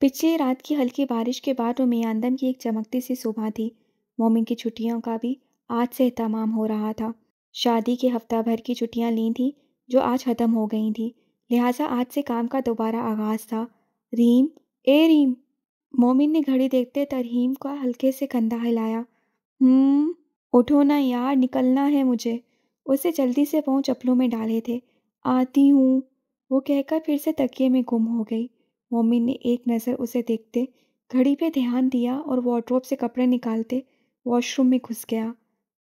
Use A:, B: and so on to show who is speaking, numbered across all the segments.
A: पिछली रात की हल्की बारिश के बाद वो मियांदम की एक चमकती सी सुबह थी। मोमिन की छुट्टियों का भी आज से तमाम हो रहा था। शादी के हफ़्ता भर की छुट्टियाँ ली थी, जो आज ख़त्म हो गई थी। लिहाजा आज से काम का दोबारा आगाज़ था। रीम, ए रीम। मोमिन ने घड़ी देखते तरहीम का हल्के से कंधा हिलाया। हम्म उठो ना यार, निकलना है मुझे। उसे जल्दी से पाँव चप्पलों में डाले थे। आती हूँ। वो कहकर फिर से तकिए में गुम हो गई। मोमिन ने एक नज़र उसे देखते घड़ी पे ध्यान दिया और वार्ड्रोब से कपड़े निकालते वॉशरूम में घुस गया।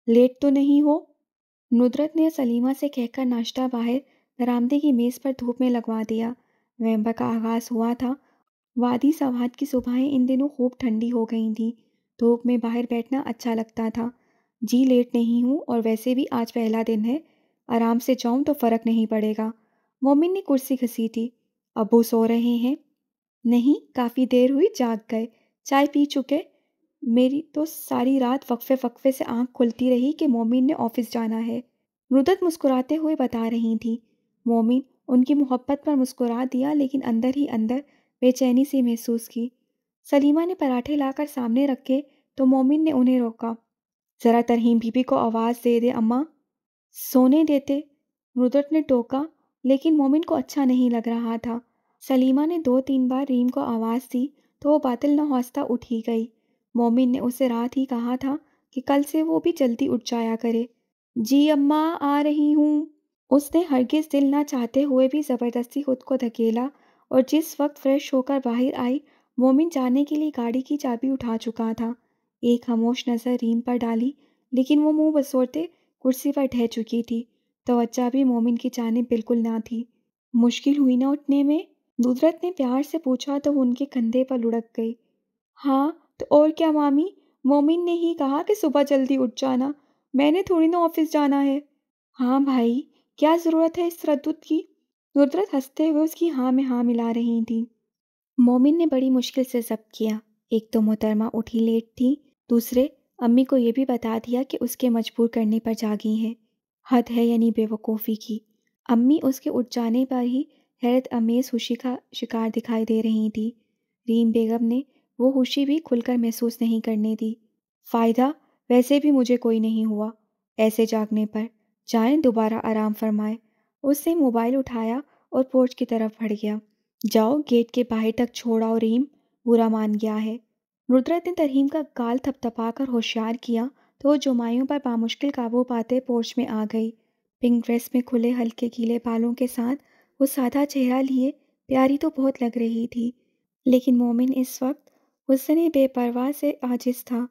A: लेट तो नहीं हो? नुदरत ने सलीमा से कहकर नाश्ता बाहर बरामदे की मेज़ पर धूप में लगवा दिया। नवंबर का आगाज़ हुआ था। वादी सवाद की सुबहें इन दिनों खूब ठंडी हो गई थी। धूप में बाहर बैठना अच्छा लगता था। जी लेट नहीं हूँ और वैसे भी आज पहला दिन है। आराम से जाऊँ तो फ़र्क नहीं पड़ेगा। मोमिन ने कुर्सी घसी घसीटी। अबू सो रहे हैं। नहीं, काफ़ी देर हुई, जाग गए। चाय पी चुके। मेरी तो सारी रात वक्फे वक्फे से आँख खुलती रही कि मोमिन ने ऑफ़िस जाना है। रुदत मुस्कुराते हुए बता रही थी। मोमिन उनकी मोहब्बत पर मुस्कुरा दिया, लेकिन अंदर ही अंदर बेचैनी सी महसूस की। सलीमा ने पराठे लाकर सामने रखे तो मोमिन ने उन्हें रोका। ज़रा तरहीम बीबी को आवाज़ दे दे, अम्मा। सोने देते। रुदत ने टोका, लेकिन मोमिन को अच्छा नहीं लग रहा था। सलीमा ने दो तीन बार रीम को आवाज़ दी तो वो बातिल न हौसता उठ ही गई। मोमिन ने उसे रात ही कहा था कि कल से वो भी जल्दी उठ जाया करे। जी अम्मा, आ रही हूँ। उसने हरगिज़ दिल ना चाहते हुए भी ज़बरदस्ती खुद को धकेला और जिस वक्त फ्रेश होकर बाहर आई, मोमिन जाने के लिए गाड़ी की चाबी उठा चुका था। एक खामोश नज़र रीम पर डाली, लेकिन वो मुँह बसोरते कुर्सी पर ढह चुकी थी। तवज्जा भी मोमिन की जानिब बिल्कुल ना थी। मुश्किल हुई ना उठने में? नुदरत ने प्यार से पूछा तो उनके कंधे पर लुढ़क गई। हाँ तो और क्या मामी? मोमिन ने ही कहा कि सुबह जल्दी उठ जाना। मैंने थोड़ी ना ऑफ़िस जाना है। हाँ भाई, क्या ज़रूरत है इस तरद्दुत की? नुदरत हँसते हुए उसकी हाँ में हाँ मिला रही थी। मोमिन ने बड़ी मुश्किल से जब्त किया। एक तो मोहतरमा उठी लेट थी। दूसरे, अम्मी को ये भी बता दिया कि उसके मजबूर करने पर जागी है। हद है यानी बेवकूफ़ी की। अम्मी उसके उठ जाने पर ही हैरत अमेज खुशी का शिकार दिखाई दे रही थी। रीम बेगम ने वो खुशी भी खुलकर महसूस नहीं करने दी। फ़ायदा? वैसे भी मुझे कोई नहीं हुआ। ऐसे जागने पर जाएँ दोबारा आराम फरमाए। उसने मोबाइल उठाया और पोर्च की तरफ़ बढ़ गया। जाओ, गेट के बाहर तक छोड़ाओ रीम। बुरा मान गया है। नुदरत ने तरहीम का गाल थपथपाकर होशियार किया तो जुमाइयों पर बामुश्किल काबू पाते पोर्च में आ गई। पिंक ड्रेस में खुले हल्के गीले बालों के साथ वो सादा चेहरा लिए प्यारी तो बहुत लग रही थी, लेकिन मोमिन इस वक्त उसने बेपरवाह से आजिज था।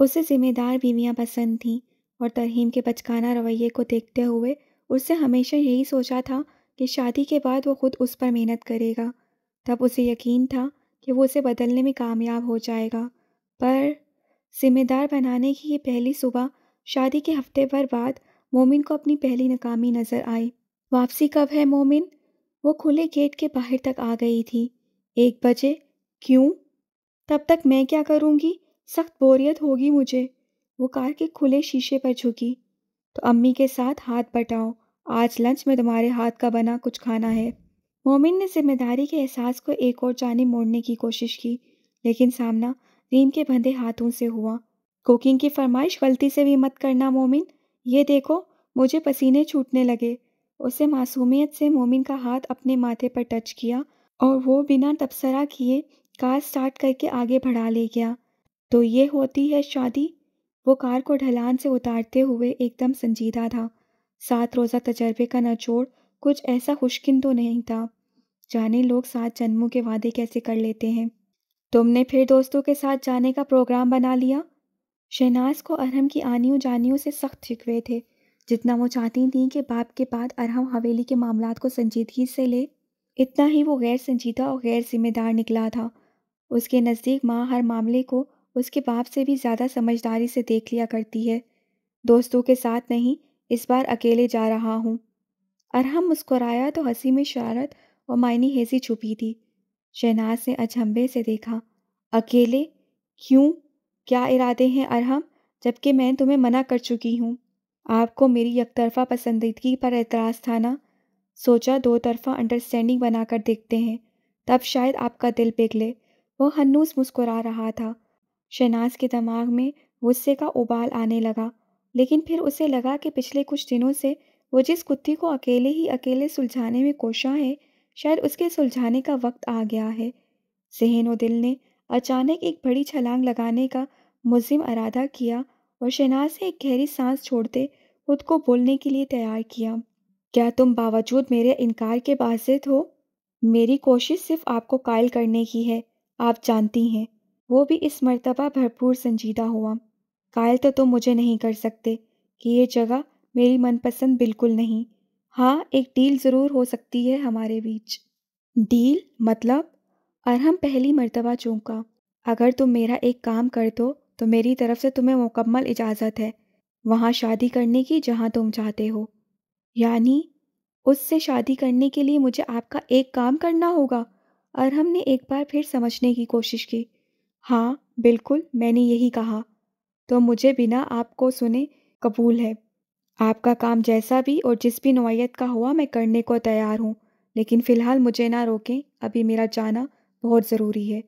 A: उसे ज़िम्मेदार बीवियाँ पसंद थीं और तरहीम के बचकाना रवैये को देखते हुए उससे हमेशा यही सोचा था कि शादी के बाद वो खुद उस पर मेहनत करेगा। तब उसे यकीन था कि वो उसे बदलने में कामयाब हो जाएगा। पर ज़िम्मेदार बनाने की ये पहली सुबह शादी के हफ़्ते भर बाद मोमिन को अपनी पहली नाकामी नज़र आई। वापसी कब है मोमिन? वो खुले गेट के बाहर तक आ गई थी। एक बजे? क्यों? तब तक मैं क्या करूँगी? सख्त बोरियत होगी मुझे। वो कार के खुले शीशे पर झुकी। तो अम्मी के साथ हाथ बटाओ। आज लंच में तुम्हारे हाथ का बना कुछ खाना है। मोमिन ने ज़िम्मेदारी के एहसास को एक और जाने मोड़ने की कोशिश की, लेकिन सामना रीम के बंधे हाथों से हुआ। कुकिंग की फरमाइश गलती से भी मत करना मोमिन। ये देखो, मुझे पसीने छूटने लगे। उसे मासूमियत से मोमिन का हाथ अपने माथे पर टच किया और वो बिना तबसरा किए कार स्टार्ट करके आगे बढ़ा ले गया। तो ये होती है शादी? वो कार को ढलान से उतारते हुए एकदम संजीदा था। सात रोज़ा तजर्बे का नचोड़ कुछ ऐसा खुशकिन तो नहीं था। जाने लोग सात जन्मों के वादे कैसे कर लेते हैं? तुमने फिर दोस्तों के साथ जाने का प्रोग्राम बना लिया? शहनाज को अरहम की आनियों जानियों से सख्त शिकवे थे। जितना वो चाहती थी कि बाप के बाद अरहम हवेली के मामला को संजीदगी से ले, इतना ही वो गैर संजीदा और गैर जिम्मेदार निकला था। उसके नज़दीक माँ हर मामले को उसके बाप से भी ज़्यादा समझदारी से देख लिया करती है। दोस्तों के साथ नहीं, इस बार अकेले जा रहा हूँ। अरहम मुस्कुराया तो हँसी में शरारत और मायनी हेजी छुपी थी। शहनाज ने अचंभे से देखा, अकेले? क्यों? क्या इरादे हैं अरहम, जबकि मैं तुम्हें मना कर चुकी हूँ? आपको मेरी यकतरफ़ा पसंदीदगी पर एतराज़ था ना? सोचा दो तरफ़ा अंडरस्टैंडिंग बनाकर देखते हैं। तब शायद आपका दिल पिघले। वो हन्नूस मुस्कुरा रहा था। शहनाज के दिमाग में गुस्से का उबाल आने लगा। लेकिन फिर उसे लगा कि पिछले कुछ दिनों से वो जिस कुत्ती को अकेले ही अकेले सुलझाने में कोशा है, शायद उसके सुलझाने का वक्त आ गया है। जहन दिल ने अचानक एक बड़ी छलांग लगाने का मुजिम इरादा किया और शहनाज से एक गहरी सांस छोड़ते खुद को बोलने के लिए तैयार किया। क्या तुम बावजूद मेरे इनकार के बाजिद हो? मेरी कोशिश सिर्फ़ आपको कायल करने की है। आप जानती हैं। वो भी इस मर्तबा भरपूर संजीदा हुआ। कायल तो तुम मुझे नहीं कर सकते कि ये जगह मेरी मनपसंद बिल्कुल नहीं। हाँ एक डील ज़रूर हो सकती है हमारे बीच। डील? मतलब? अरहम पहली मर्तबा चौंका। अगर तुम मेरा एक काम कर दो तो मेरी तरफ़ से तुम्हें मुकम्मल इजाज़त है। वहाँ शादी करने की जहाँ तुम चाहते हो। यानी, उससे शादी करने के लिए मुझे आपका एक काम करना होगा। अरहम ने एक बार फिर समझने की कोशिश की। हाँ बिल्कुल, मैंने यही कहा। तो मुझे बिना आपको सुने कबूल है। आपका काम जैसा भी और जिस भी नोयत का हुआ मैं करने को तैयार हूँ। लेकिन फ़िलहाल मुझे ना रोकें, अभी मेरा जाना बहुत ज़रूरी है।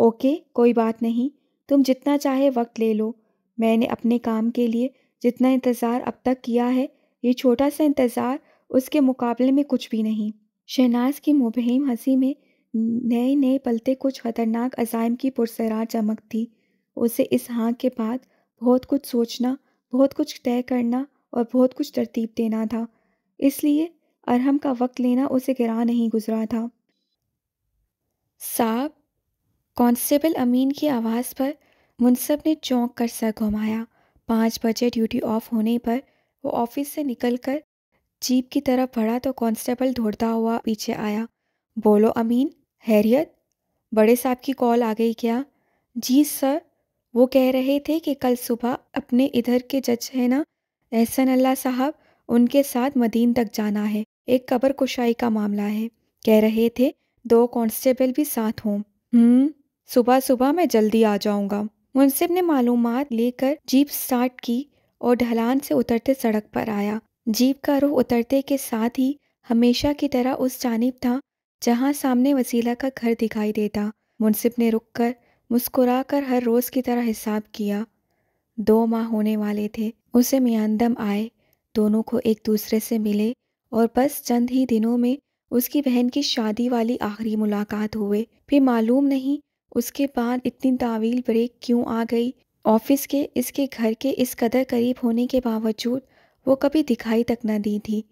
A: ओके, कोई बात नहीं, तुम जितना चाहे वक्त ले लो। मैंने अपने काम के लिए जितना इंतज़ार अब तक किया है, ये छोटा सा इंतज़ार उसके मुकाबले में कुछ भी नहीं। शहनाज की मुबहिम हँसी में नए नए पलते कुछ ख़तरनाक अजायम की पुरसरार चमक थी। उसे इस हाँ के बाद बहुत कुछ सोचना, बहुत कुछ तय करना और बहुत कुछ तरतीब देना था। इसलिए अरहम का वक्त लेना उसे गिरा नहीं गुजरा था। साहब, कांस्टेबल अमीन की आवाज़ पर मुनसब ने चौंक कर सर घुमाया। पाँच बजे ड्यूटी ऑफ़ होने पर वो ऑफ़िस से निकलकर जीप की तरफ़ बढ़ा तो कांस्टेबल दौड़ता हुआ पीछे आया। बोलो, अमीन, हैरियत? बड़े साहब की कॉल आ गई क्या? जी, सर। वो कह रहे थे कि कल सुबह अपने इधर के जज है ना? एहसन अल्लाह साहब, उनके साथ मदीन तक जाना है। एक कबर कुशाई का मामला है। कह रहे थे, दो कांस्टेबल भी साथ हों। हम्म सुबह सुबह मैं जल्दी आ जाऊँगा। मुंसिफ ने मालूम लेकर जीप स्टार्ट की और ढलान से उतरते सड़क पर आया। जीप का रुख उतरते के साथ ही हमेशा की तरह उस जानब था जहाँ सामने वसीला का घर दिखाई देता। मुंसिफ ने रुक कर मुस्कुरा कर हर रोज़ की तरह हिसाब किया। दो माह होने वाले थे। उसे मियांदम आए। दोनों को एक दूसरे से मिले और बस चंद ही दिनों में उसकी बहन की शादी वाली आखिरी मुलाकात हुए। फिर मालूम नहीं उसके बाद इतनी तावील ब्रेक क्यों आ गई? ऑफ़िस के, इसके घर के इस कदर करीब होने के बावजूद, वो कभी दिखाई तक न दी थी।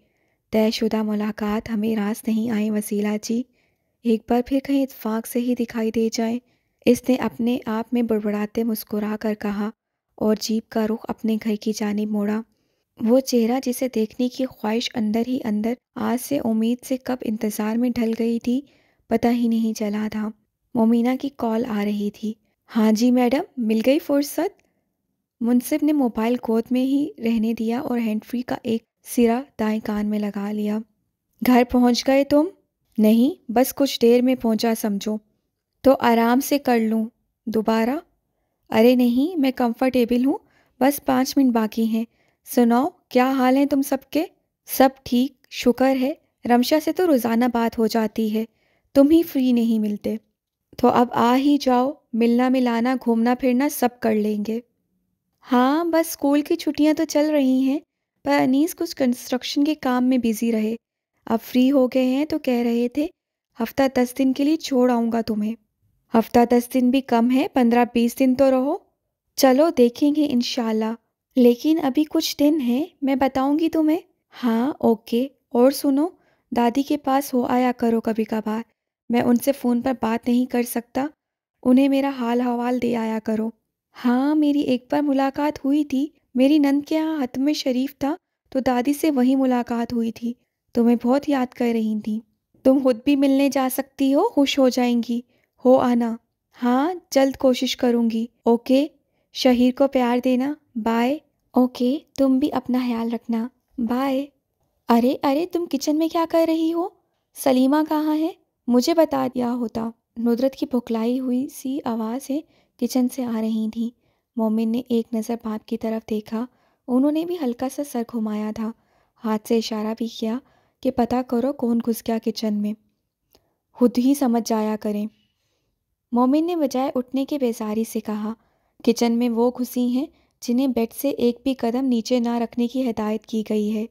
A: तयशुदा मुलाकात हमें रास नहीं आए वसीला जी। एक बार फिर कहीं इतफाक से ही दिखाई दे जाए। इसने अपने आप में बुड़बड़ाते मुस्कुरा कर कहा और जीप का रुख अपने घर की जानिब मोड़ा। वो चेहरा जिसे देखने की ख्वाहिश अंदर ही अंदर, आज से उम्मीद से कब इंतज़ार में ढल गई थी, पता ही नहीं चला था। मोमिना की कॉल आ रही थी। हाँ जी मैडम, मिल गई फुर्सत? मुनसिब ने मोबाइल गोद में ही रहने दिया और हैंड फ्री का एक सिरा दाएँ कान में लगा लिया। घर पहुँच गए तुम? नहीं, बस कुछ देर में पहुँचा समझो। तो आराम से कर लूँ दोबारा? अरे नहीं, मैं कंफर्टेबल हूँ, बस पाँच मिनट बाकी हैं। सुनाओ, क्या हाल है तुम सबके? सब ठीक, शुक्र है। रमशा से तो रोज़ाना बात हो जाती है। तुम ही फ्री नहीं मिलते। तो अब आ ही जाओ, मिलना मिलाना, घूमना फिरना सब कर लेंगे। हाँ बस स्कूल की छुट्टियाँ तो चल रही हैं, पर अनीस कुछ कंस्ट्रक्शन के काम में बिज़ी रहे। अब फ्री हो गए हैं तो कह रहे थे, हफ़्ता दस दिन के लिए छोड़ आऊँगा तुम्हें। हफ़्ता दस दिन भी कम है, पंद्रह बीस दिन तो रहो। चलो, देखेंगे इनशाला लेकिन अभी कुछ दिन है, मैं बताऊँगी तुम्हें? हाँ ओके। और सुनो, दादी के पास हो आया करो कभी कभार मैं उनसे फ़ोन पर बात नहीं कर सकता। उन्हें मेरा हाल हवाल दे आया करो। हाँ मेरी एक बार मुलाकात हुई थी। मेरी नंद के यहाँ हतम शरीफ था तो दादी से वही मुलाकात हुई थी। तुम्हें बहुत याद कर रही थी। तुम खुद भी मिलने जा सकती हो, खुश हो जाएँगी। हो, आना। हाँ जल्द कोशिश करूँगी। ओके? शहीर को प्यार देना। बाय। ओके, तुम भी अपना ख्याल रखना। बाय। अरे अरे, तुम किचन में क्या कर रही हो? सलीमा कहाँ है? मुझे बता दिया होता। नुदरत की भुखलाई हुई सी आवाज़ें किचन से आ रही थी। मोमिन ने एक नज़र बाप की तरफ़ देखा। उन्होंने भी हल्का सा सर घुमाया था। हाथ से इशारा भी किया कि पता करो कौन घुस गया किचन में। खुद ही समझ जाया करें। मोमिन ने बजाय उठने के बेजारी से कहा, किचन में वो घुसी हैं जिन्हें बेड से एक भी कदम नीचे ना रखने की हिदायत की गई है।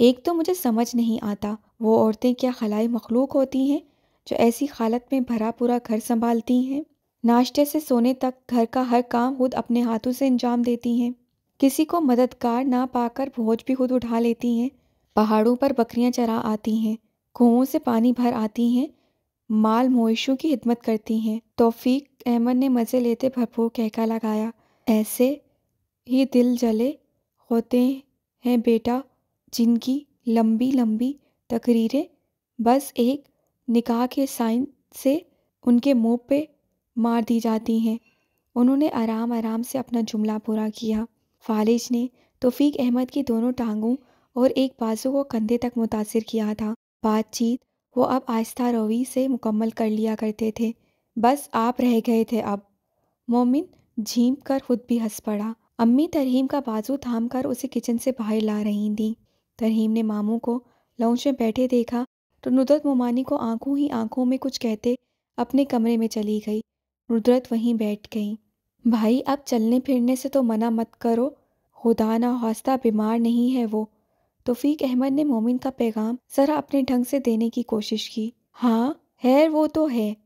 A: एक तो मुझे समझ नहीं आता, वो औरतें क्या खलाई मखलूक होती हैं? जो ऐसी हालत में भरा पूरा घर संभालती हैं। नाश्ते से सोने तक घर का हर काम खुद अपने हाथों से अंजाम देती हैं। किसी को मददगार ना पाकर बोझ भी खुद उठा लेती हैं। पहाड़ों पर बकरियाँ चरा आती हैं, कुओं से पानी भर आती हैं, माल मोइशों की हिदमत करती हैं। तौफीक अहमद ने मज़े लेते भरपूर कहका लगाया, ऐसे ही दिल जले होते हैं बेटा, जिनकी लंबी लंबी तकरीरें, बस एक निकाह के साइन से उनके मुँह पे मार दी जाती हैं। उन्होंने आराम आराम से अपना जुमला पूरा किया। फालिज ने तोफ़ीक अहमद की दोनों टांगों और एक बाजू को कंधे तक मुतासर किया था। बातचीत वो अब आहिस्ता रवी से मुकम्मल कर लिया करते थे। बस आप रह गए थे अब। मोमिन झीम कर खुद भी हंस पड़ा। अम्मी तरहीम का बाजू थाम कर उसे किचन से बाहर ला रही थी। तरहीम ने मामू को लॉन्च में बैठे देखा तो नुदरत मोमानी को आँखों ही आँखों में कुछ कहते अपने कमरे में चली गई। नुदरत वहीं बैठ गई। भाई, अब चलने फिरने से तो मना मत करो। खुदा ना हौसला बीमार नहीं है वो। तोफ़ीक अहमद ने मोमिन का पैगाम ज़रा अपने ढंग से देने की कोशिश की। हाँ है वो तो है।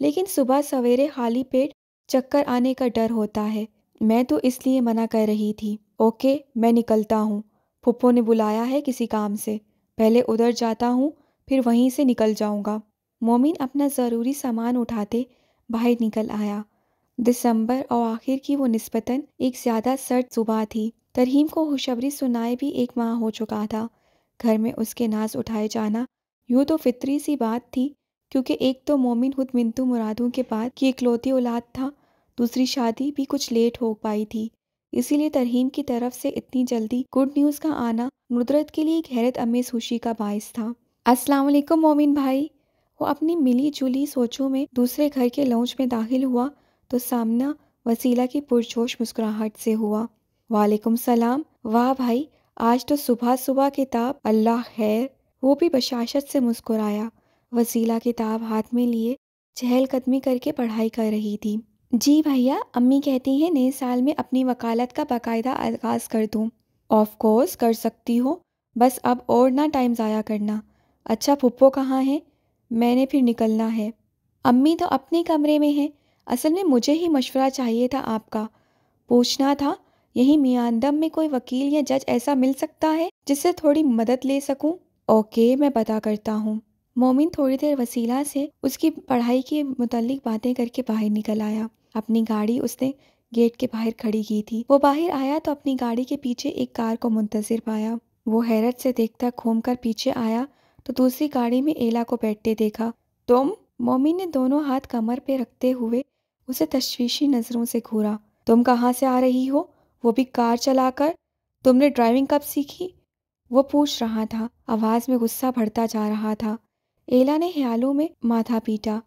A: लेकिन सुबह सवेरे खाली पेट चक्कर आने का डर होता है। मैं तो इसलिए मना कर रही थी। ओके, मैं निकलता हूँ। फुप्पो ने बुलाया है किसी काम से। पहले उधर जाता हूँ फिर वहीं से निकल जाऊँगा। मोमिन अपना ज़रूरी सामान उठाते बाहर निकल आया। दिसंबर और आखिर की वो निस्बतन एक ज़्यादा सर्द सुबह थी। तरहीम को खुशबरी सुनाए भी एक माह हो चुका था। घर में उसके नाज उठाए जाना यूँ तो फितरी सी बात थी, क्योंकि एक तो मोमिन खुद मिंतु मुरादों के बाद की इकलौती औलाद था, दूसरी शादी भी कुछ लेट हो पाई थी। इसीलिए तरहीम की तरफ़ से इतनी जल्दी गुड न्यूज़ का आना नुदरत के लिए एक हैरत अमेज खुशी का बायस था। अस्सलाम वालेकुम मोमिन भाई। वो अपनी मिली जुली सोचों में दूसरे घर के लॉन्च में दाखिल हुआ तो सामना वसीला की पुरजोश मुस्कुराहट से हुआ। वालेकुम सलाम। वाह भाई, आज तो सुबह सुबह किताब, अल्लाह खैर। वो भी बशाशत से मुस्कुराया। वसीला किताब हाथ में लिए, चहलकदमी करके पढ़ाई कर रही थी। जी भैया, अम्मी कहती हैं, नए साल में अपनी वकालत का बाकायदा आगाज़ कर दूँ। ऑफ़ कोर्स कर सकती हो, बस अब और ना टाइम ज़ाया करना। अच्छा पुप्पो कहाँ है? मैंने फिर निकलना है। अम्मी तो अपने कमरे में है। असल में मुझे ही मशवरा चाहिए था आपका। पूछना था, यही मियांदम में कोई वकील या जज ऐसा मिल सकता है, जिससे थोड़ी मदद ले सकूँ? ओके, मैं पता करता हूँ। मोमिन थोड़ी देर वसीला से उसकी पढ़ाई के मुतलिक बातें करके बाहर निकल आया। अपनी गाड़ी उसने गेट के बाहर खड़ी की थी। वो बाहर आया तो अपनी गाड़ी के पीछे एक कार को मुंतजर पाया। वो हैरत से देखता घूम कर पीछे आया। तो दूसरी गाड़ी में एला को बैठते देखा। तुम? मोमिन ने दोनों हाथ कमर पे रखते हुए उसे तशवीशी नज़रों से घूरा। तुम कहाँ से आ रही हो? वो भी कार चलाकर? तुमने ड्राइविंग कब सीखी? वो पूछ रहा था। आवाज़ में गुस्सा बढ़ता जा रहा था। एला ने ख्यालों में माथा पीटा।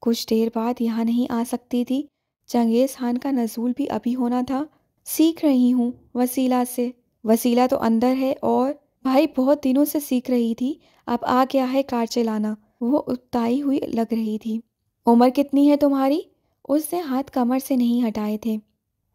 A: कुछ देर बाद यहाँ नहीं आ सकती थी। चंगेज़ खान का नजूल भी अभी होना था। सीख रही हूँ वसीला से। वसीला तो अंदर है और भाई बहुत दिनों से सीख रही थी। अब आ गया है कार चलाना। वो उताई हुई लग रही थी। उम्र कितनी है तुम्हारी? उसने हाथ कमर से नहीं हटाए थे।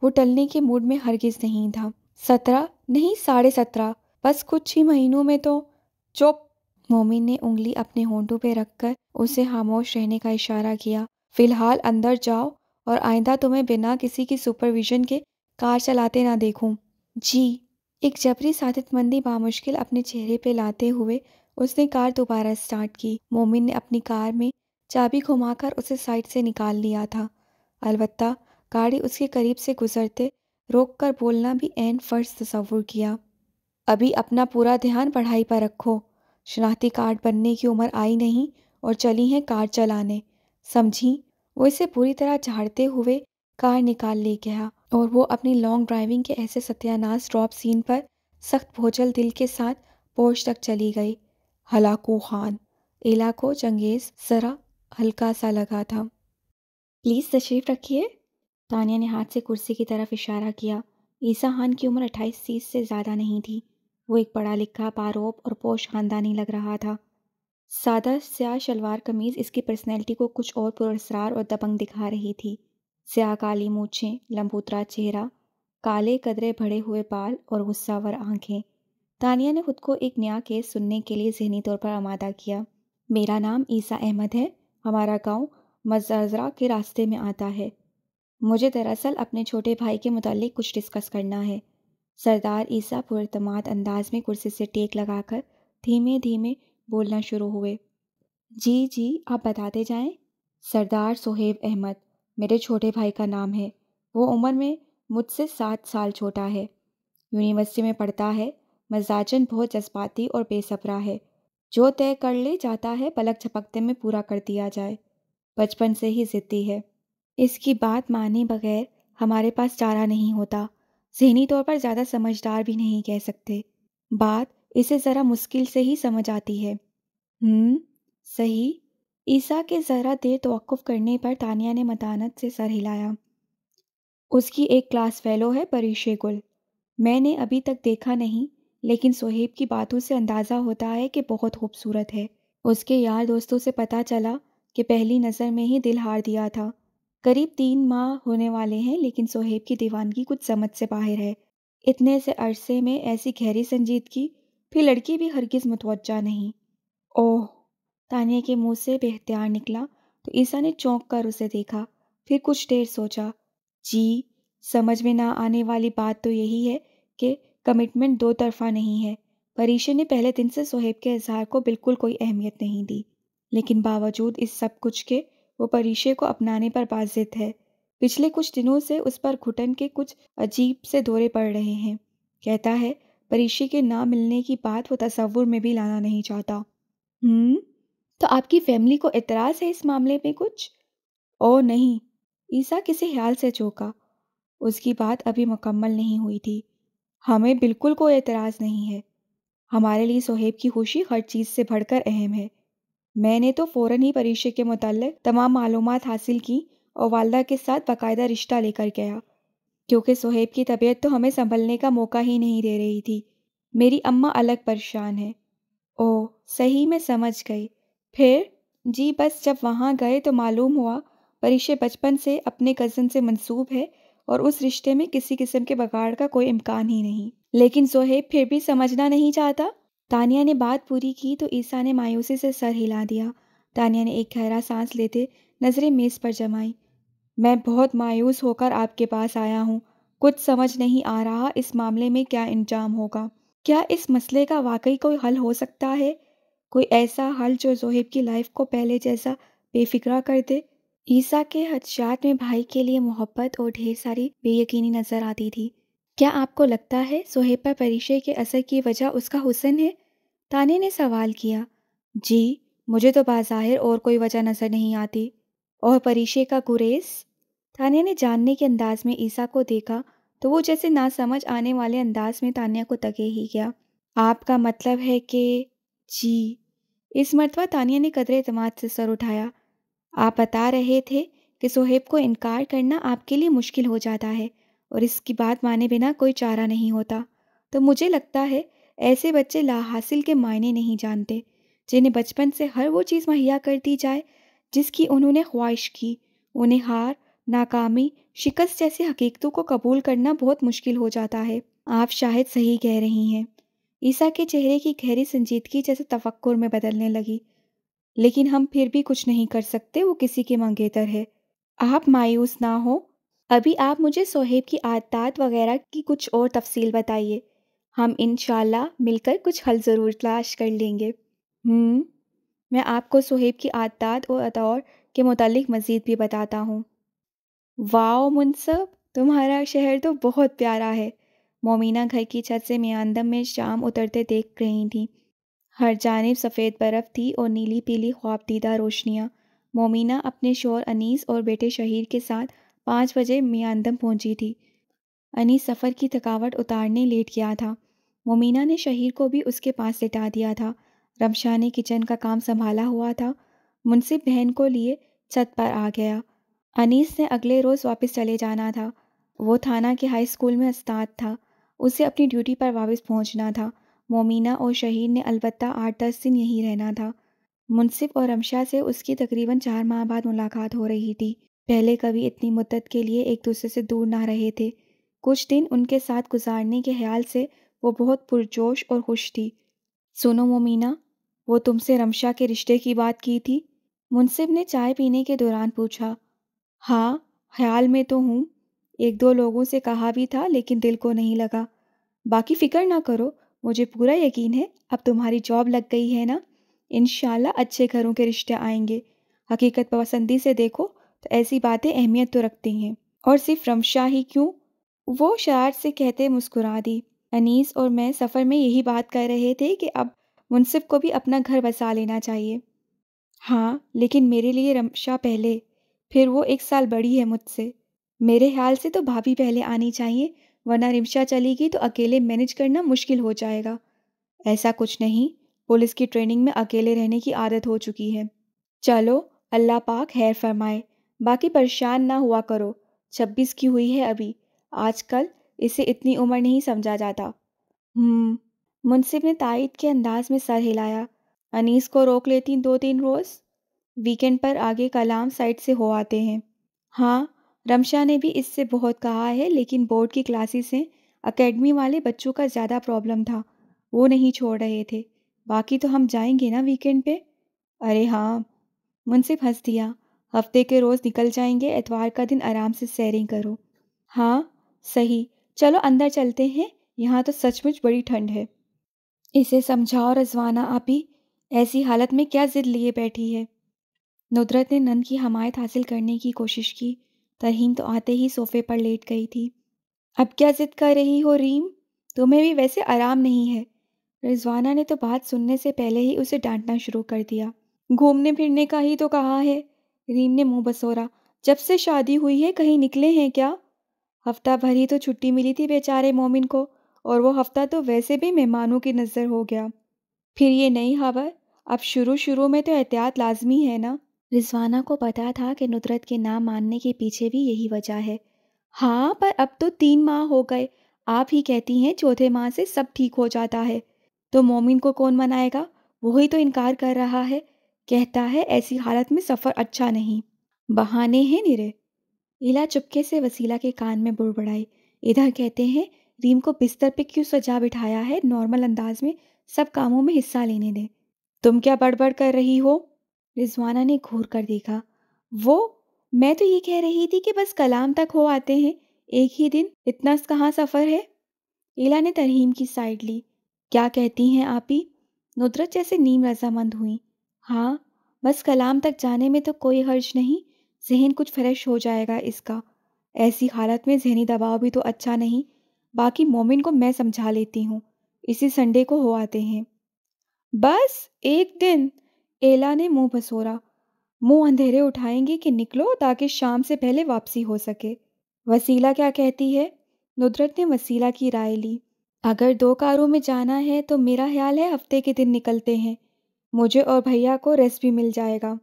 A: वो टलने के मूड में हरगिज नहीं था। सत्रह? नहीं, साढ़े सत्रह। बस कुछ ही महीनों में तो। चुप। मोमिन ने उंगली अपने होंठों पे रखकर उसे खामोश रहने का इशारा किया। फ़िलहाल अंदर जाओ और आइंदा तुम्हें बिना किसी की सुपरविजन के कार चलाते ना देखूँ। जी। एक जबरी सादितमंदी बामुश्किल अपने चेहरे पे लाते हुए उसने कार दोबारा स्टार्ट की। मोमिन ने अपनी कार में चाबी घुमाकर उसे साइड से निकाल लिया था। अलबत्ता, गाड़ी उसके करीब से गुजरते रोक कर बोलना भी एन फ़र्ज़ तस्वुर किया। अभी अपना पूरा ध्यान पढ़ाई पर रखो। शनाख्ती कार्ड बनने की उम्र आई नहीं और चली हैं कार चलाने। समझी? वो इसे पूरी तरह झाड़ते हुए कार निकाल ले गया और वो अपनी लॉन्ग ड्राइविंग के ऐसे सत्यानाश ड्रॉप सीन पर सख्त भोजल दिल के साथ पोश तक चली गई। हलाकू खान। एला को चंगेज ज़रा हल्का सा लगा था। प्लीज़ तशरीफ़ रखिए। तानिया ने हाथ से कुर्सी की तरफ़ इशारा किया। ईसा खान की उम्र अट्ठाईस तीस से ज़्यादा नहीं थी। वो एक पढ़ा लिखा पारोप और पोश ख़ानदानी लग रहा था। सादा, स्याह शलवार कमीज इसकी पर्सनैलिटी को कुछ और पुरस्कार और दबंग दिखा रही थी। स्याह काली मूछें, लंबूतरा चेहरा, काले कदरे भरे हुए बाल और गुस्सावर आँखें। तानिया ने खुद को एक नया केस सुनने के लिए जहनी तौर पर आमादा किया। मेरा नाम ईसा अहमद है। हमारा गाँव मजरा के रास्ते में आता है। मुझे दरअसल अपने छोटे भाई के मुतालिक कुछ डिस्कस करना है। सरदार ईसा पुरतमाद अंदाज में कुर्सी से टेक लगाकर धीमे धीमे बोलना शुरू हुए। जी जी, आप बताते जाएँ। सरदार सोहेब अहमद, मेरे छोटे भाई का नाम है। वो उम्र में मुझसे सात साल छोटा है। यूनिवर्सिटी में पढ़ता है। मजाजन बहुत जज्बाती और बेसबरा है। जो तय कर ले जाता है, पलक झपकते में पूरा कर दिया जाए। बचपन से ही ज़िद्दी है। इसकी बात माने बगैर हमारे पास चारा नहीं होता। जहनी तौर पर ज़्यादा समझदार भी नहीं कह सकते। बात इसे ज़रा मुश्किल से ही समझ आती है। हम्म सही। ईसा के ज़रा देर तवक़ुफ़ करने पर तानिया ने मतानत से सर हिलाया। उसकी एक क्लास फेलो है परीशे गुल मैंने अभी तक देखा नहीं लेकिन सोहेब की बातों से अंदाज़ा होता है कि बहुत खूबसूरत है। उसके यार दोस्तों से पता चला कि पहली नज़र में ही दिल हार दिया था। करीब तीन माह होने वाले हैं, लेकिन सोहेब की दीवानगी कुछ समझ से बाहर है। इतने से अरसे में ऐसी गहरी संजीदगी, फिर लड़की भी हरगिज़ मुतवजा नहीं। ओह! तानिया के मुँह से बेहतियार निकला तो ईसा ने चौंक कर उसे देखा, फिर कुछ देर सोचा। जी, समझ में ना आने वाली बात तो यही है कि कमिटमेंट दो तरफा नहीं है। परीशे ने पहले दिन से सोहेब के इजहार को बिल्कुल कोई अहमियत नहीं दी, लेकिन बावजूद इस सब कुछ के, वो परीशे को अपनाने पर बाजिद है। पिछले कुछ दिनों से उस पर घुटन के कुछ अजीब से दौरे पड़ रहे हैं। कहता है परीशे के ना मिलने की बात वो तस्वुर में भी लाना नहीं चाहता। हम्म तो आपकी फैमिली को एतराज़ है इस मामले में कुछ? ओ, नहीं, ईसा किसी ख्याल से चौंका उसकी बात अभी मुकम्मल नहीं हुई थी। हमें बिल्कुल कोई एतराज़ नहीं है। हमारे लिए सोहेब की खुशी हर चीज़ से बढ़कर अहम है। मैंने तो फ़ौरन ही परीक्षा के मुतल तमाम मालूम हासिल की और वालदा के साथ बाकायदा रिश्ता लेकर गया, क्योंकि सोहेब की तबीयत तो हमें संभलने का मौका ही नहीं दे रही थी। मेरी अम्मा अलग परेशान है। ओह, सही में समझ गई। फिर? जी बस जब वहाँ गए तो मालूम हुआ, परीक्षा बचपन से अपने कज़न से मंसूब है और उस रिश्ते में किसी किस्म के बगाड़ का कोई इम्कान ही नहीं। लेकिन सोहेब फिर भी समझना नहीं चाहता। तानिया ने बात पूरी की तो ईसा ने मायूसी से सर हिला दिया। तानिया ने एक गहरा सांस लेते नज़रें मेज़ पर जमाई। मैं बहुत मायूस होकर आपके पास आया हूँ। कुछ समझ नहीं आ रहा इस मामले में क्या इंजाम होगा। क्या इस मसले का वाकई कोई हल हो सकता है? कोई ऐसा हल जो जोहेब की लाइफ को पहले जैसा बेफिक्रा कर दे? ईसा के हदशात में भाई के लिए मोहब्बत और ढेर सारी बेयकीनी नज़र आती थी। क्या आपको लगता है सोहेब पर परिचय के असर की वजह उसका हुसन है? ताने ने सवाल किया, जी, मुझे तो बाज़ाहिर और कोई वजह नज़र नहीं आती। और परिचय का गुरेज? तानिया ने जानने के अंदाज में ईसा को देखा तो वो जैसे ना समझ आने वाले अंदाज में तानिया को तके ही गया। आपका मतलब है कि, जी। इस मरतबा तानिया ने कदर तमाद से सर उठाया। आप बता रहे थे कि सोहेब को इनकार करना आपके लिए मुश्किल हो जाता है और इसकी बात माने बिना कोई चारा नहीं होता। तो मुझे लगता है ऐसे बच्चे लाहासिल के मायने नहीं जानते, जिन्हें बचपन से हर वो चीज़ मुहैया कर दी जाए, जिसकी उन्होंने ख्वाहिश की। उन्हें हार, नाकामी, शिकस्त जैसी हकीकतों को कबूल करना बहुत मुश्किल हो जाता है। आप शायद सही कह रही हैं। ईसा के चेहरे की गहरी संजीदगी जैसे तफक्र में बदलने लगी। लेकिन हम फिर भी कुछ नहीं कर सकते वो किसी के मंगेतर है। आप मायूस ना हो। अभी आप मुझे सोहेब की आदत वगैरह की कुछ और तफसील बताइए। हम इन मिलकर कुछ हल ज़रूर तलाश कर लेंगे। हम्म, मैं आपको सोहेब की आदत और अतौर के मुतालिक मज़ीद भी बताता हूँ। वाओ मुनसब तुम्हारा शहर तो बहुत प्यारा है। मोमिना घर की छत से मियांदम में शाम उतरते देख रही थी। हर जानब सफ़ेद बर्फ़ थी और नीली पीली ख्वाबदीदा रोशनियाँ। मोमिना अपने शोर अनीस और बेटे शहीर के साथ पाँच बजे मियांदम पहुँची थी। अनीस सफ़र की थकावट उतारने लेट गया था। मोमिना ने शहीर को भी उसके पास लिटा दिया था। रमशा ने किचन का काम संभाला हुआ था। मुंसिफ बहन को लिए छत पर आ गया। अनीस ने अगले रोज़ वापस चले जाना था। वो थाना के हाई स्कूल में उस्ताद था। उसे अपनी ड्यूटी पर वापस पहुँचना था। मोमिना और शहीद ने अलबत्ता आठ दस दिन यहीं रहना था। मुनसिफ और रमशा से उसकी तकरीबन चार माह बाद मुलाकात हो रही थी। पहले कभी इतनी मुद्दत के लिए एक दूसरे से दूर ना रहे थे। कुछ दिन उनके साथ गुजारने के ख्याल से वो बहुत पुरजोश और खुश थी। सुनो मोमिना, वो तुमसे रमशा के रिश्ते की बात की थी? मुनसिब ने चाय पीने के दौरान पूछा हाँ ख्याल में तो हूँ। एक दो लोगों से कहा भी था, लेकिन दिल को नहीं लगा। बाकी फ़िक्र ना करो मुझे पूरा यकीन है, अब तुम्हारी जॉब लग गई है ना? इन अच्छे घरों के रिश्ते आएँगे। हकीकत पसंदी से देखो तो ऐसी बातें अहमियत तो रखती हैं। और सिर्फ़ रमशा ही क्यों? वो शरारत से कहते मुस्कुरा दी। अनीस और मैं सफ़र में यही बात कर रहे थे कि अब मुनसिफ को भी अपना घर बसा लेना चाहिए। हाँ लेकिन मेरे लिए रमशा पहले, फिर वो एक साल बड़ी है मुझसे। मेरे ख्याल से तो भाभी पहले आनी चाहिए वरना रिमशा चलेगी तो अकेले मैनेज करना मुश्किल हो जाएगा। ऐसा कुछ नहीं, पुलिस की ट्रेनिंग में अकेले रहने की आदत हो चुकी है। चलो, अल्लाह पाक हैर फरमाए। बाकी परेशान ना हुआ करो। छब्बीस की हुई है अभी। आजकल इसे इतनी उम्र नहीं समझा जाता। हम्म मुनसिब ने ताइद के अंदाज में सर हिलाया। अनीस को रोक लेती दो तीन रोज़। वीकेंड पर आगे कलाम साइड से हो आते हैं। हाँ रमशा ने भी इससे बहुत कहा है, लेकिन बोर्ड की क्लासेस हैं। अकेडमी वाले बच्चों का ज़्यादा प्रॉब्लम था। वो नहीं छोड़ रहे थे। बाकी तो हम जाएँगे ना वीकेंड पे? अरे हाँ। मुनसिफ हंस दिया। हफ़्ते के रोज़ निकल जाएँगे, एतवार का दिन आराम से सैरिंग करो। हाँ सही। चलो अंदर चलते हैं। यहाँ तो सचमुच बड़ी ठंड है। इसे समझाओ रजवाना आपी। ऐसी हालत में क्या जिद लिए बैठी है? नुदरत ने नंद की हमायत हासिल करने की कोशिश की। तरहीम तो आते ही सोफे पर लेट गई थी। अब क्या जिद कर रही हो रीम? तुम्हें भी वैसे आराम नहीं है। रिजवाना ने तो बात सुनने से पहले ही उसे डांटना शुरू कर दिया। घूमने फिरने का ही तो कहा है। रीम ने मुँह बसोरा। जब से शादी हुई है, कहीं निकले हैं क्या? हफ़्ता भर ही तो छुट्टी मिली थी बेचारे मोमिन को, और वो हफ़्ता तो वैसे भी मेहमानों की नज़र हो गया। फिर ये नई खबर अब शुरू शुरू में तो एहतियात लाजमी है ना? रिजवाना को पता था कि नुदरत के नाम मानने के पीछे भी यही वजह है। हाँ पर अब तो तीन माह हो गए। आप ही कहती हैं चौथे माह से सब ठीक हो जाता है। तो मोमिन को कौन मनाएगा? वही तो इनकार कर रहा है। कहता है ऐसी हालत में सफ़र अच्छा नहीं। बहाने हैं निरे। इला चुपके से वसीला के कान में बुड़बड़ाई। इधर कहते हैं, रीम को बिस्तर पे क्यों सजा बिठाया है? नॉर्मल अंदाज में सब कामों में हिस्सा लेने दे। तुम क्या बड़बड़ कर रही हो? रिजवाना ने घूर कर देखा, वो, मैं तो ये कह रही थी कि बस कलाम तक हो आते हैं, एक ही दिन इतना कहाँ सफ़र है? ईला ने तरहीम की साइड ली, क्या कहती हैं आप ही? नुदरत जैसे नीम रजामंद हुई हाँ बस कलाम तक जाने में तो कोई हर्ज नहीं, जहन कुछ फ्रेश हो जाएगा इसका। ऐसी हालत में जहनी दबाव भी तो अच्छा नहीं, बाकी मोमिन को मैं समझा लेती हूँ, इसी संडे को हो आते हैं। बस, एक दिन एला ने मुँह बसोरा। मुँह अंधेरे उठाएँगे कि निकलो ताकि शाम से पहले वापसी हो सके। वसीला क्या कहती है? नुदरत ने वसीला की राय ली। अगर दो कारों में जाना है तो मेरा ख्याल है हफ़्ते के दिन निकलते हैं। मुझे और भैया को रेस्ट भी मिल जाएगा।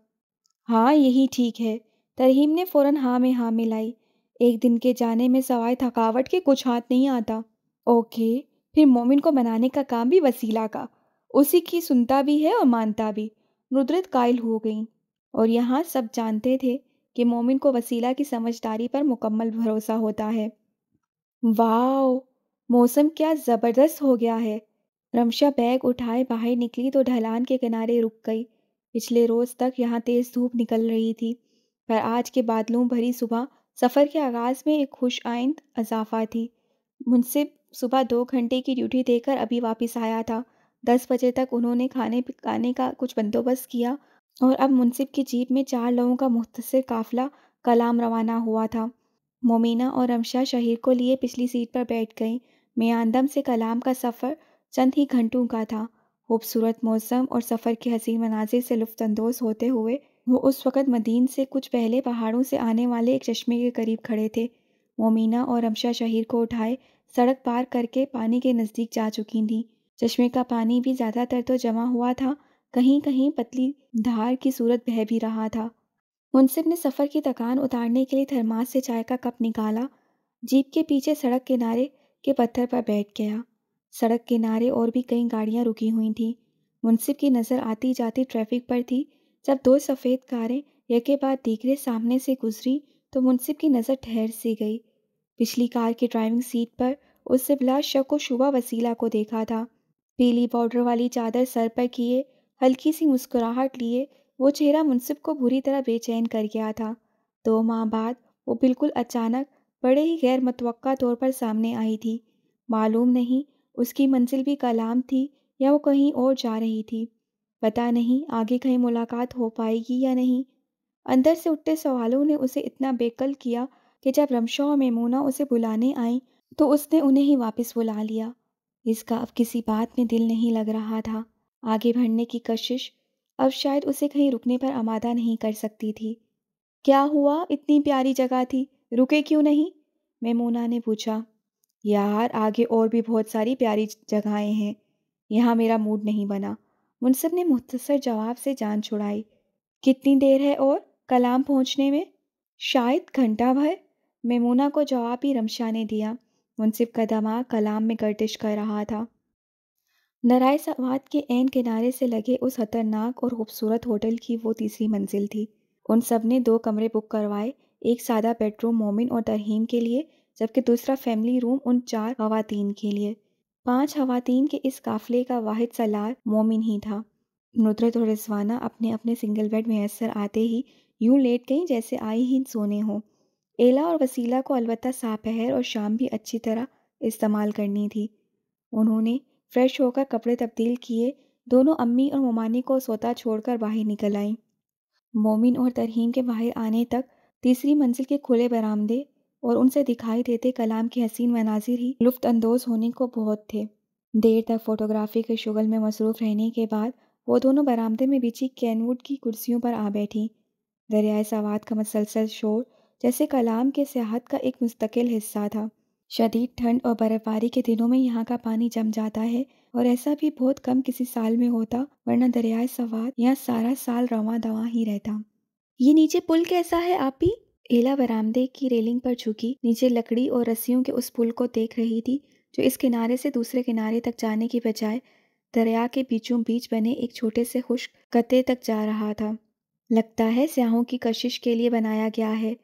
A: हाँ यही ठीक है। तरहीम ने फ़ौरन हाँ में हाँ मिलाई। एक दिन के जाने में सवाए थकावट के कुछ हाथ नहीं आता। ओके, फिर मोमिन को मनाने का काम भी वसीला का। उसी की सुनता भी है और मानता भी। नुदरत कायल हो गई और यहाँ सब जानते थे कि मोमिन को वसीला की समझदारी पर मुकम्मल भरोसा होता है। वाह मौसम क्या ज़बरदस्त हो गया है। रमशा बैग उठाए बाहर निकली तो ढलान के किनारे रुक गई। पिछले रोज़ तक यहाँ तेज़ धूप निकल रही थी, पर आज के बादलों भरी सुबह सफ़र के आगाज़ में एक खुश आइंद अजाफा थी। मुझसे सुबह दो घंटे की ड्यूटी देकर अभी वापस आया था। दस बजे तक उन्होंने खाने पकाने का कुछ बंदोबस्त किया और अब मुनसिब की जीप में चार लोगों का मुख्तर काफिला कलाम रवाना हुआ था। मोमिना और रमशा शहीर को लिए पिछली सीट पर बैठ गई। मियांदम से कलाम का सफ़र चंद ही घंटों का था। खूबसूरत मौसम और सफ़र के हसीन मनाजिर से लुफ्तंदोज़ होते हुए वो उस वक़्त मदीन से कुछ पहले पहाड़ों से आने वाले एक चश्मे के करीब खड़े थे। मोमिना और रमशा शहीर को उठाए सड़क पार करके पानी के नज़दीक जा चुकी थीं। चश्मे का पानी भी ज़्यादातर तो जमा हुआ था कहीं कहीं पतली धार की सूरत बह भी रहा था। मुनसिब ने सफ़र की थकान उतारने के लिए थरमास से चाय का कप निकाला, जीप के पीछे सड़क किनारे के पत्थर पर बैठ गया। सड़क किनारे और भी कई गाड़ियाँ रुकी हुई थीं। मुंसिफ की नज़र आती जाती ट्रैफ़िक पर थी। जब दो सफ़ेद कारें एक के बाद तीसरे सामने से गुजरी तो मुंसिफ की नज़र ठहर सी गई। पिछली कार की ड्राइविंग सीट पर उससे बिला शक को शुबा वसीला को देखा था। पीली बॉर्डर वाली चादर सर पर किए, हल्की सी मुस्कुराहट लिए, वो चेहरा मुंसिफ को बुरी तरह बेचैन कर गया था। दो माह बाद वो बिल्कुल अचानक, बड़े ही गैर मतवक़ा तौर पर सामने आई थी। मालूम नहीं उसकी मंजिल भी कलाम थी या वो कहीं और जा रही थी। पता नहीं आगे कहीं मुलाकात हो पाएगी या नहीं। अंदर से उठते सवालों ने उसे इतना बेकल किया कि जब रमशा और मेमूना उसे बुलाने आई तो उसने उन्हें ही वापस बुला लिया। इसका अब किसी बात में दिल नहीं लग रहा था। आगे बढ़ने की कशिश, अब शायद उसे कहीं रुकने पर आमादा नहीं कर सकती थी। क्या हुआ? इतनी प्यारी जगह थी। रुके क्यों नहीं? मेमूना ने पूछा। यार, आगे और भी बहुत सारी प्यारी जगहें हैं। यहाँ मेरा मूड नहीं बना। मुनसब ने मुख्तसर जवाब से जान छुड़ाई। कितनी देर है और कलाम पहुँचने में? शायद घंटा भर। मेमूना को जवाब ही रमशा ने दिया। मुनसिब का दिमाग कलाम में गर्दिश कर रहा था। नराय सवाद के एन किनारे से लगे उस खतरनाक और खूबसूरत होटल की वो तीसरी मंजिल थी। उन सबने दो कमरे बुक करवाए, एक सादा बेडरूम मोमिन और तरहीम के लिए, जबकि दूसरा फैमिली रूम उन चार खवातीन के लिए। पाँच खवातीन के इस काफिले का वाहिद सलार मोमिन ही था। नुदरत और रिजवाना अपने अपने सिंगल बेड मैसर आते ही यूँ लेट गईं जैसे आई ही सोने हों। एला और वसीला को अलबत्ता सापहर और शाम भी अच्छी तरह इस्तेमाल करनी थी। उन्होंने फ्रेश होकर कपड़े तब्दील किए, दोनों अम्मी और ममानी को सोता छोड़कर बाहर निकल आईं। मोमिन और तरहीम के बाहर आने तक तीसरी मंजिल के खुले बरामदे और उनसे दिखाई देते कलाम के हसीन मनाजिर ही लुफ्त अंदोज होने को बहुत थे। देर तक फोटोग्राफी के शुगल में मसरूफ़ रहने के बाद वो दोनों बरामदे में बिछी कैनवुड की कुर्सियों पर आ बैठी। दरियाए सवाद का मसलसल शोर जैसे कलाम के सियाहत का एक मुस्तकिल हिस्सा था। शदीद ठंड और बर्फ़बारी के दिनों में यहाँ का पानी जम जाता है और ऐसा भी बहुत कम किसी साल में होता, वरना दरियाए सवाद यहाँ सारा साल रवा दवा ही रहता। ये नीचे पुल कैसा है आप ही एला बरामदे की रेलिंग पर झुकी, नीचे लकड़ी और रस्सियों के उस पुल को देख रही थी, जो इस किनारे से दूसरे किनारे तक जाने की बजाय दरिया के बीचों बीच बने एक छोटे से खुश्क कते तक जा रहा था। लगता है स्याहों की कशिश के लिए बनाया गया है।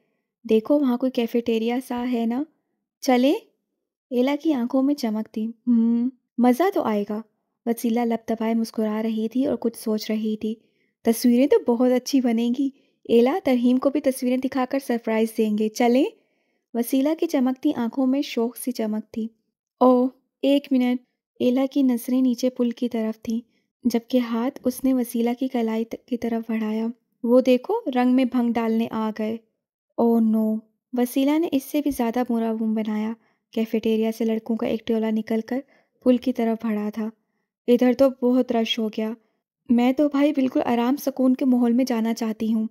A: देखो वहाँ कोई कैफेटेरिया सा है ना? चले? एला की आँखों में चमक थी हम्म, मज़ा तो आएगा। वसीला लब दबाए मुस्कुरा रही थी और कुछ सोच रही थी। तस्वीरें तो बहुत अच्छी बनेंगी। एला तरहीम को भी तस्वीरें दिखाकर सरप्राइज़ देंगे। चलें? वसीला की चमकती आँखों में शौक सी चमक थी। ओह एक मिनट। एला की नज़रें नीचे पुल की तरफ़ थी जबकि हाथ उसने वसीला की कलाई की तरफ़ बढ़ाया। वो देखो रंग में भंग डालने आ गए। Oh no. वसीला ने इससे भी ज़्यादा बुरा मुँह बनाया कैफेटेरिया से लड़कों का एक टोला निकलकर पुल की तरफ़ बढ़ा था। इधर तो बहुत रश हो गया। मैं तो भाई बिल्कुल आराम सुकून के माहौल में जाना चाहती हूँ।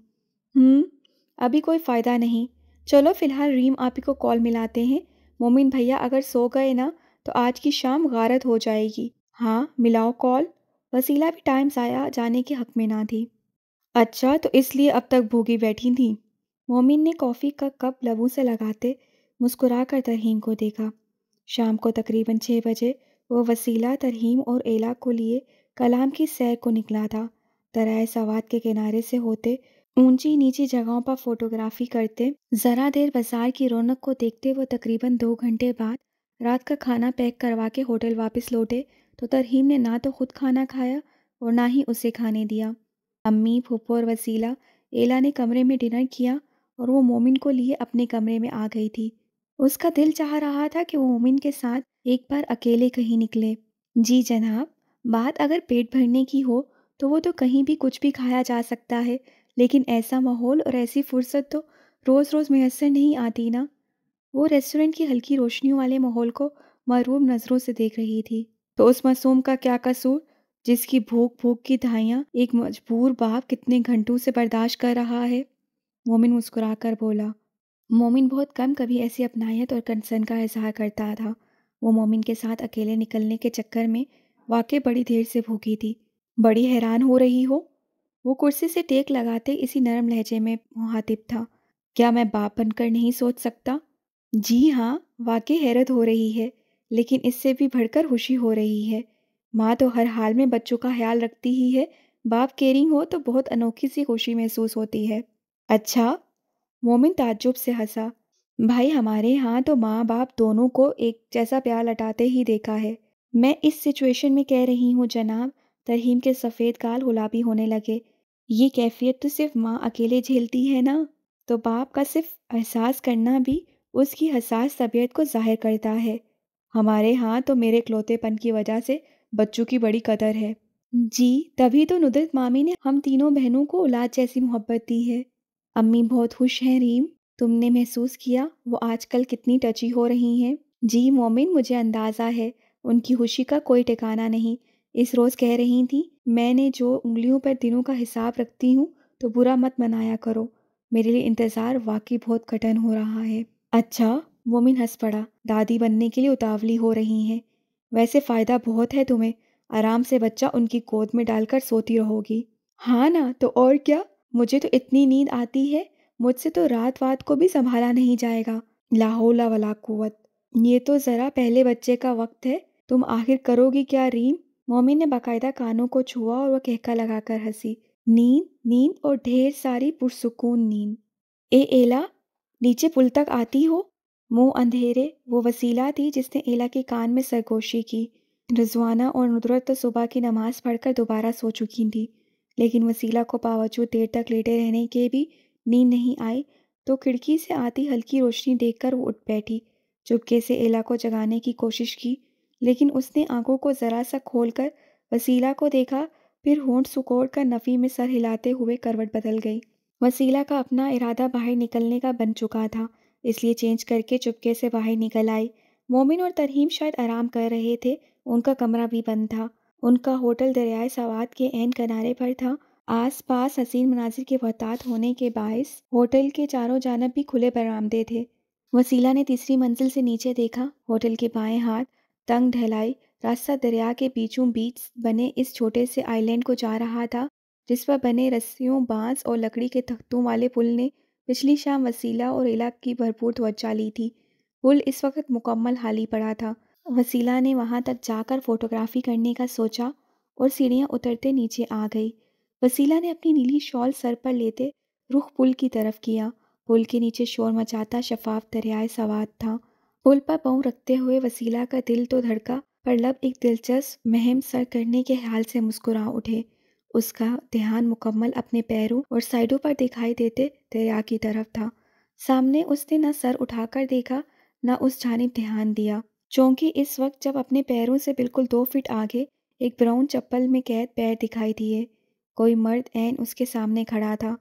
A: अभी कोई फ़ायदा नहीं। चलो फ़िलहाल रीम आप ही को कॉल मिलाते हैं। मोमिन भैया अगर सो गए ना तो आज की शाम गारत हो जाएगी। हाँ मिलाओ कॉल। वसीला भी टाइम आया जाने के हक में ना थी। अच्छा तो इसलिए अब तक भूगी बैठी थी। मोमिन ने कॉफ़ी का कप लबों से लगाते मुस्कुरा कर तरहीम को देखा। शाम को तकरीबन छः बजे वो वसीला, तरहीम और एला को लिए कलाम की सैर को निकला था। तराए सवाद के किनारे से होते ऊँची नीची जगहों पर फोटोग्राफी करते ज़रा देर बाज़ार की रौनक को देखते वो तकरीबन दो घंटे बाद रात का खाना पैक करवा के होटल वापस लौटे तो तरहीम ने ना तो खुद खाना खाया और ना ही उसे खाने दिया। अम्मी, फूफो और वसीला, एला ने कमरे में डिनर किया और वो मोमिन को लिए अपने कमरे में आ गई थी। उसका दिल चाह रहा था कि वो मोमिन के साथ एक बार अकेले कहीं निकले। जी जनाब, बात अगर पेट भरने की हो तो वो तो कहीं भी कुछ भी खाया जा सकता है, लेकिन ऐसा माहौल और ऐसी फुर्सत तो रोज़ रोज़ मैसर नहीं आती ना? वो रेस्टोरेंट की हल्की रोशनियों वाले माहौल को मरूब नज़रों से देख रही थी। तो उस मासूम का क्या कसूर, जिसकी भूख भूख की धाइयाँ एक मजबूर बाप कितने घंटों से बर्दाश्त कर रहा है? मोमिन मुस्कुराकर बोला, मोमिन बहुत कम कभी ऐसी अपनायत और कंसर्न का इजहार करता था। वो मोमिन के साथ अकेले निकलने के चक्कर में वाकई बड़ी देर से भूखी थी। बड़ी हैरान हो रही हो? वो कुर्सी से टेक लगाते इसी नरम लहजे में मुहातिब था। क्या मैं बाप बनकर नहीं सोच सकता? जी हाँ वाकई हैरत हो रही है, लेकिन इससे भी बढ़कर खुशी हो रही है। माँ तो हर हाल में बच्चों का ख्याल रखती ही है। बाप केयरिंग हो तो बहुत अनोखी सी खुशी महसूस होती है। अच्छा मोमिन ताज्जुब से हंसा, भाई, हमारे यहाँ तो माँ बाप दोनों को एक जैसा प्यार लटाते ही देखा है। मैं इस सिचुएशन में कह रही हूँ, जनाब, तरहीम के सफ़ेद गाल गुलाबी होने लगे। ये कैफियत तो सिर्फ़ माँ अकेले झेलती है ना? तो बाप का सिर्फ़ एहसास करना भी उसकी हसास तबीयत को ज़ाहिर करता है। हमारे यहाँ तो मेरे क्लोतेपन की वजह से बच्चों की बड़ी कदर है। जी, तभी तो नुदरत मामी ने हम तीनों बहनों को औलाद जैसी मोहब्बत दी है। अम्मी बहुत खुश हैं, रीम। तुमने महसूस किया? वो आजकल कितनी टची हो रही हैं। जी, मोमिन, मुझे अंदाज़ा है। उनकी खुशी का कोई ठिकाना नहीं। इस रोज़ कह रही थी, मैंने जो उंगलियों पर दिनों का हिसाब रखती हूँ तो बुरा मत मनाया करो। मेरे लिए इंतज़ार वाकई बहुत कठिन हो रहा है। अच्छा मोमिन हंस पड़ा। दादी बनने के लिए उतावली हो रही हैं। वैसे फ़ायदा बहुत है तुम्हें। आराम से बच्चा उनकी गोद में डालकर सोती रहोगी। हाँ ना तो और क्या? मुझे तो इतनी नींद आती है, मुझसे तो रात वात को भी संभाला नहीं जाएगा। लाहौला वला कुवत ये तो ज़रा पहले बच्चे का वक्त है, तुम आखिर करोगी क्या रीम? मोमिन ने बाकायदा कानों को छुआ और वह कहका लगाकर हँसी, नींद नींद और ढेर सारी पुरसकून नींद। ए एला, नीचे पुल तक आती हो? मुँह अंधेरे, वो वसीला थी जिसने एला के कान में सरगोशी की। रजवाना और नुदरत तो सुबह की नमाज़ पढ़कर दोबारा सो चुकी थी। लेकिन वसीला को बावजूद देर तक लेटे रहने के भी नींद नहीं आई तो खिड़की से आती हल्की रोशनी देखकर वो उठ बैठी, चुपके से एला को जगाने की कोशिश की, लेकिन उसने आँखों को ज़रा सा खोलकर वसीला को देखा, फिर होंठ सुकोड़ कर नफ़ी में सर हिलाते हुए करवट बदल गई। वसीला का अपना इरादा बाहर निकलने का बन चुका था, इसलिए चेंज करके चुपके से बाहर निकल आई। मोमिन और तरहीम शायद आराम कर रहे थे, उनका कमरा भी बंद था। उनका होटल दरियाए सवाद के एन किनारे पर था। आस पास हसीन मनाजिर के बहतात होने के बायस होटल के चारों जानब भी खुले बरामदे थे। वसीला ने तीसरी मंजिल से नीचे देखा। होटल के बाएँ हाथ तंग ढलाई, रास्ता दरिया के बीचों बीच बने इस छोटे से आइलैंड को जा रहा था, जिस पर बने रस्सियों, बाँस और लकड़ी के तख्तों वाले पुल ने पिछली शाम वसीला और इलाक की भरपूर तवज्जा ली थी। पुल इस वक्त मुकम्मल हाली पड़ा था। वसीला ने वहाँ तक जाकर फोटोग्राफी करने का सोचा और सीढ़ियाँ उतरते नीचे आ गई। वसीला ने अपनी नीली शॉल सर पर लेते रुख पुल की तरफ़ किया। पुल के नीचे शोर मचाता शफाफ दरियाए सवाद था। पुल पर पाँव रखते हुए वसीला का दिल तो धड़का, पर लब एक दिलचस्प, महम सर करने के ख्याल से मुस्कुरा उठे। उसका ध्यान मुकम्मल अपने पैरों और साइडों पर दिखाई देते दरिया की तरफ़ था। सामने उसने न सर उठाकर देखा, न उस जानब ध्यान दिया। चौंकी इस वक्त जब अपने पैरों से बिल्कुल दो फीट आगे एक ब्राउन चप्पल में कैद पैर दिखाई दिए, कोई मर्द ऐन उसके सामने खड़ा था।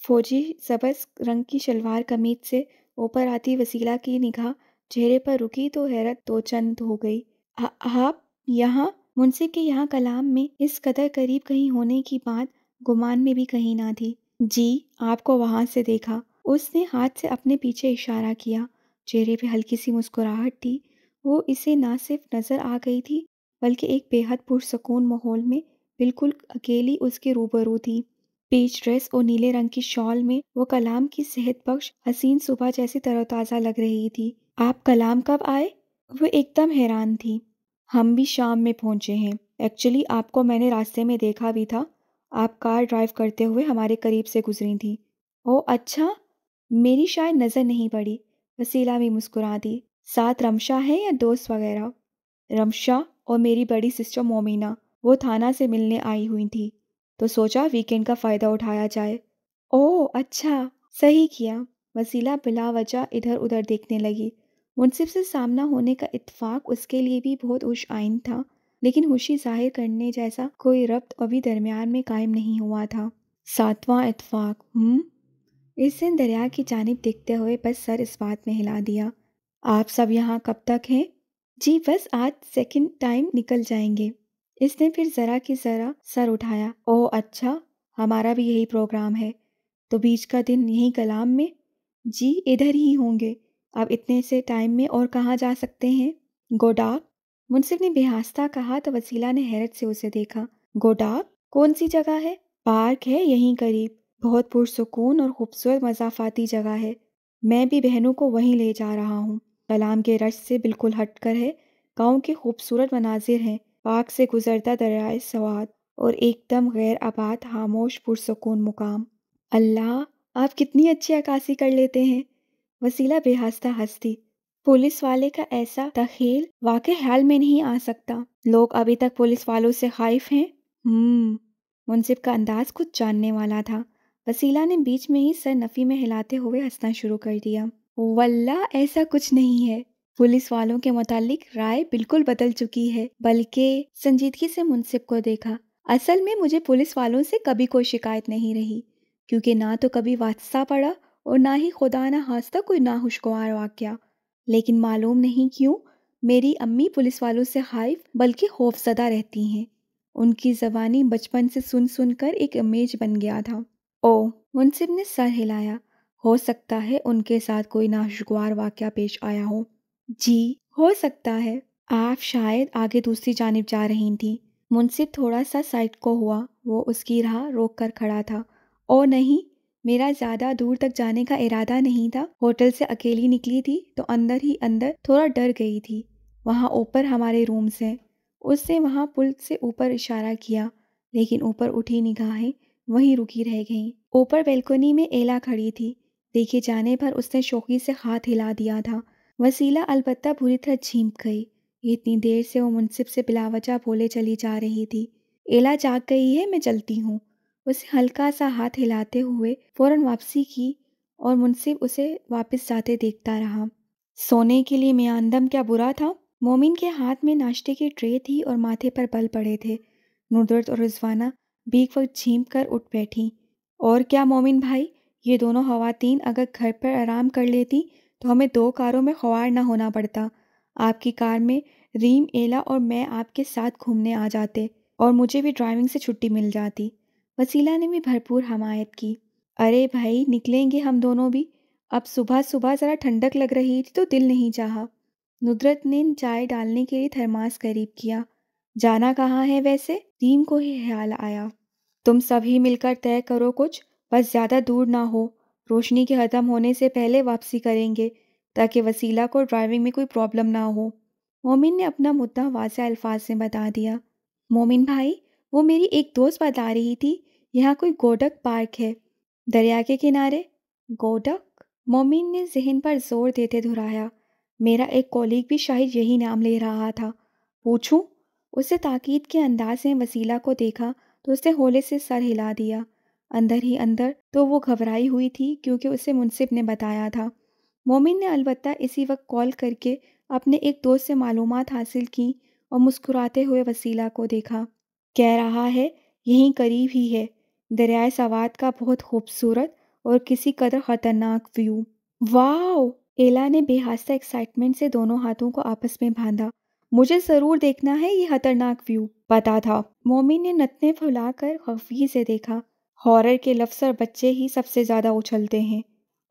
A: फौजी सबस रंग की शलवार कमीज से ऊपर आती वसीला की निगाह चेहरे पर रुकी तो हैरत दो चंद हो गई। आप यहाँ? मुंसिफ के यहाँ कलाम में इस कदर करीब कहीं होने की बात गुमान में भी कहीं ना थी। जी, आपको वहाँ से देखा। उसने हाथ से अपने पीछे इशारा किया। चेहरे पे हल्की सी मुस्कुराहट थी। वो इसे ना सिर्फ़ नज़र आ गई थी, बल्कि एक बेहद पुरसकून माहौल में बिल्कुल अकेली उसके रूबरू थी। पीच ड्रेस और नीले रंग की शॉल में वो कलाम की सेहत बख्श हसीन सुबह जैसी तरोताज़ा लग रही थी। आप कलाम कब आए? वो एकदम हैरान थी। हम भी शाम में पहुँचे हैं। एक्चुअली आपको मैंने रास्ते में देखा भी था। आप कार ड्राइव करते हुए हमारे करीब से गुजरी थी। ओ अच्छा? मेरी शायद नज़र नहीं पड़ी। वसीला भी मुस्कुरा दी साथ रमशा है या दोस्त वगैरह? रमशा और मेरी बड़ी सिस्टर मोमिना, वो थाना से मिलने आई हुई थी तो सोचा वीकेंड का फ़ायदा उठाया जाए। ओह अच्छा सही किया। वसीला बिला वजह इधर उधर देखने लगी। मुनसिफ से सामना होने का इतफाक उसके लिए भी बहुत उश आइन था, लेकिन खुशी ज़ाहिर करने जैसा कोई रब्त अभी दरमियान में कायम नहीं हुआ था। सातवां इतफाक हम्म? इस दिन दरिया की जानब देखते हुए बस सर इस बात में हिला दिया। आप सब यहाँ कब तक हैं? जी बस आज सेकंड टाइम निकल जाएँगे। इसने फिर ज़रा की ज़रा सर उठाया। ओह अच्छा हमारा भी यही प्रोग्राम है। तो बीच का दिन यही कलाम में? जी, इधर ही होंगे। अब इतने से टाइम में और कहाँ जा सकते हैं? गोडाक मुंसिफ ने बेहास्ता कहा तो वसीला ने हैरत से उसे देखा। गोडाक कौन सी जगह है? पार्क है यहीं करीब। बहुत पुरसकून और खूबसूरत मजाफाती जगह है। मैं भी बहनों को वहीं ले जा रहा हूँ। कलाम के रश से बिल्कुल हट कर है। गाँव के खूबसूरत मनाजिर हैं। पाक से गुजरता दरियाए सवाद और एकदम गैर आबाद खामोश, पुरसकून मुकाम। अल्लाह, आप कितनी अच्छी अक्कासी कर लेते हैं। वसीला बेहस्ता हंसती। पुलिस वाले का ऐसा तखेल वाकई ख्याल में नहीं आ सकता। लोग अभी तक पुलिस वालों से खाइफ हैं। हम्म मुंसिफ का अंदाज कुछ जानने वाला था। वसीला ने बीच में ही सर नफ़ी में हिलाते हुए हंसना शुरू कर दिया। वल्ला, ऐसा कुछ नहीं है। पुलिस वालों के मुतालिक राय बिल्कुल बदल चुकी है, बल्कि संजीदगी से मुंसिफ को देखा। असल में मुझे पुलिस वालों से कभी कोई शिकायत नहीं रही, क्योंकि ना तो कभी वादसा पड़ा और ना ही खुदा ना हास्ता कोई नाखुशगवार वाक्य। लेकिन मालूम नहीं क्यों, मेरी अम्मी पुलिस वालों से हाइफ, बल्कि खौफजदा रहती हैं। उनकी जबानी बचपन से सुन सुनकर एक इमेज बन गया था। ओ मुंसिफ ने सर हिलाया। हो सकता है उनके साथ कोई नाशगवार वाक्य पेश आया हो। जी, हो सकता है। आप शायद आगे दूसरी जानब जा रही थी। मुंसिफ थोड़ा सा साइड को हुआ। वो उसकी राह रोक कर खड़ा था। ओ नहीं, मेरा ज़्यादा दूर तक जाने का इरादा नहीं था। होटल से अकेली निकली थी तो अंदर ही अंदर थोड़ा डर गई थी। वहाँ ऊपर हमारे रूम्स हैं उसने वहाँ पुल से ऊपर इशारा किया, लेकिन ऊपर उठी निगाहें वहीं रुकी रह गईं। ऊपर बेलकोनी में एला खड़ी थी। देखे जाने पर उसने शौकी से हाथ हिला दिया था। वसीला अलबत्ता बुरी तरह झींप गई। इतनी देर से वो मुनसिब से बिलावजा बोले चली जा रही थी। एला जाग गई है, मैं चलती हूँ। उसे हल्का सा हाथ हिलाते हुए फ़ौरन वापसी की और मुनसिब उसे वापस जाते देखता रहा। सोने के लिए मियांदम क्या बुरा था? मोमिन के हाथ में नाश्ते की ट्रे थी और माथे पर बल पड़े थे। नुदरत और रिजवाना बीक वक्त झीम कर उठ बैठी। और क्या मोमिन भाई? ये दोनों खवातीन अगर घर पर आराम कर लेती तो हमें दो कारों में ख्वार ना होना पड़ता। आपकी कार में रीम, एला और मैं आपके साथ घूमने आ जाते और मुझे भी ड्राइविंग से छुट्टी मिल जाती। वसीला ने भी भरपूर हमायत की। अरे भाई, निकलेंगे हम दोनों भी। अब सुबह सुबह ज़रा ठंडक लग रही थी तो दिल नहीं चाहा। नुदरत ने चाय डालने के लिए थरमास करीब किया। जाना कहाँ है वैसे? रीम को ही ख्याल आया। तुम सभी मिलकर तय करो कुछ। बस ज़्यादा दूर ना हो। रोशनी के ख़त्म होने से पहले वापसी करेंगे, ताकि वसीला को ड्राइविंग में कोई प्रॉब्लम ना हो। मोमिन ने अपना मुद्दा वाज अल्फाज में बता दिया। मोमिन भाई, वो मेरी एक दोस्त बता रही थी, यहाँ कोई गोडक पार्क है, दरिया के किनारे। गोडक? मोमिन ने जहन पर ज़ोर देते दोहराया। मेरा एक कॉलीग भी शायद यही नाम ले रहा था। पूछूँ? उसे ताकीद के अंदाज से वसीला को देखा तो उसने होले से सर हिला दिया। अंदर ही अंदर तो वो घबराई हुई थी क्योंकि उसे मुनसिब ने बताया था। मोमिन ने अलबत्ता इसी वक्त कॉल करके अपने एक दोस्त से मालूम हासिल की और मुस्कुराते हुए वसीला को देखा। कह रहा है, यहीं करीब ही है। दरियाए सवाद का बहुत खूबसूरत और किसी कदर ख़तरनाक व्यू वाह एला ने बेहासा एक्साइटमेंट से दोनों हाथों को आपस में बांधा। मुझे ज़रूर देखना है ये खतरनाक व्यू पता था। मोमिन ने नतने फुलाकर खफी से देखा। हॉरर के लफ्सर बच्चे ही सबसे ज़्यादा उछलते हैं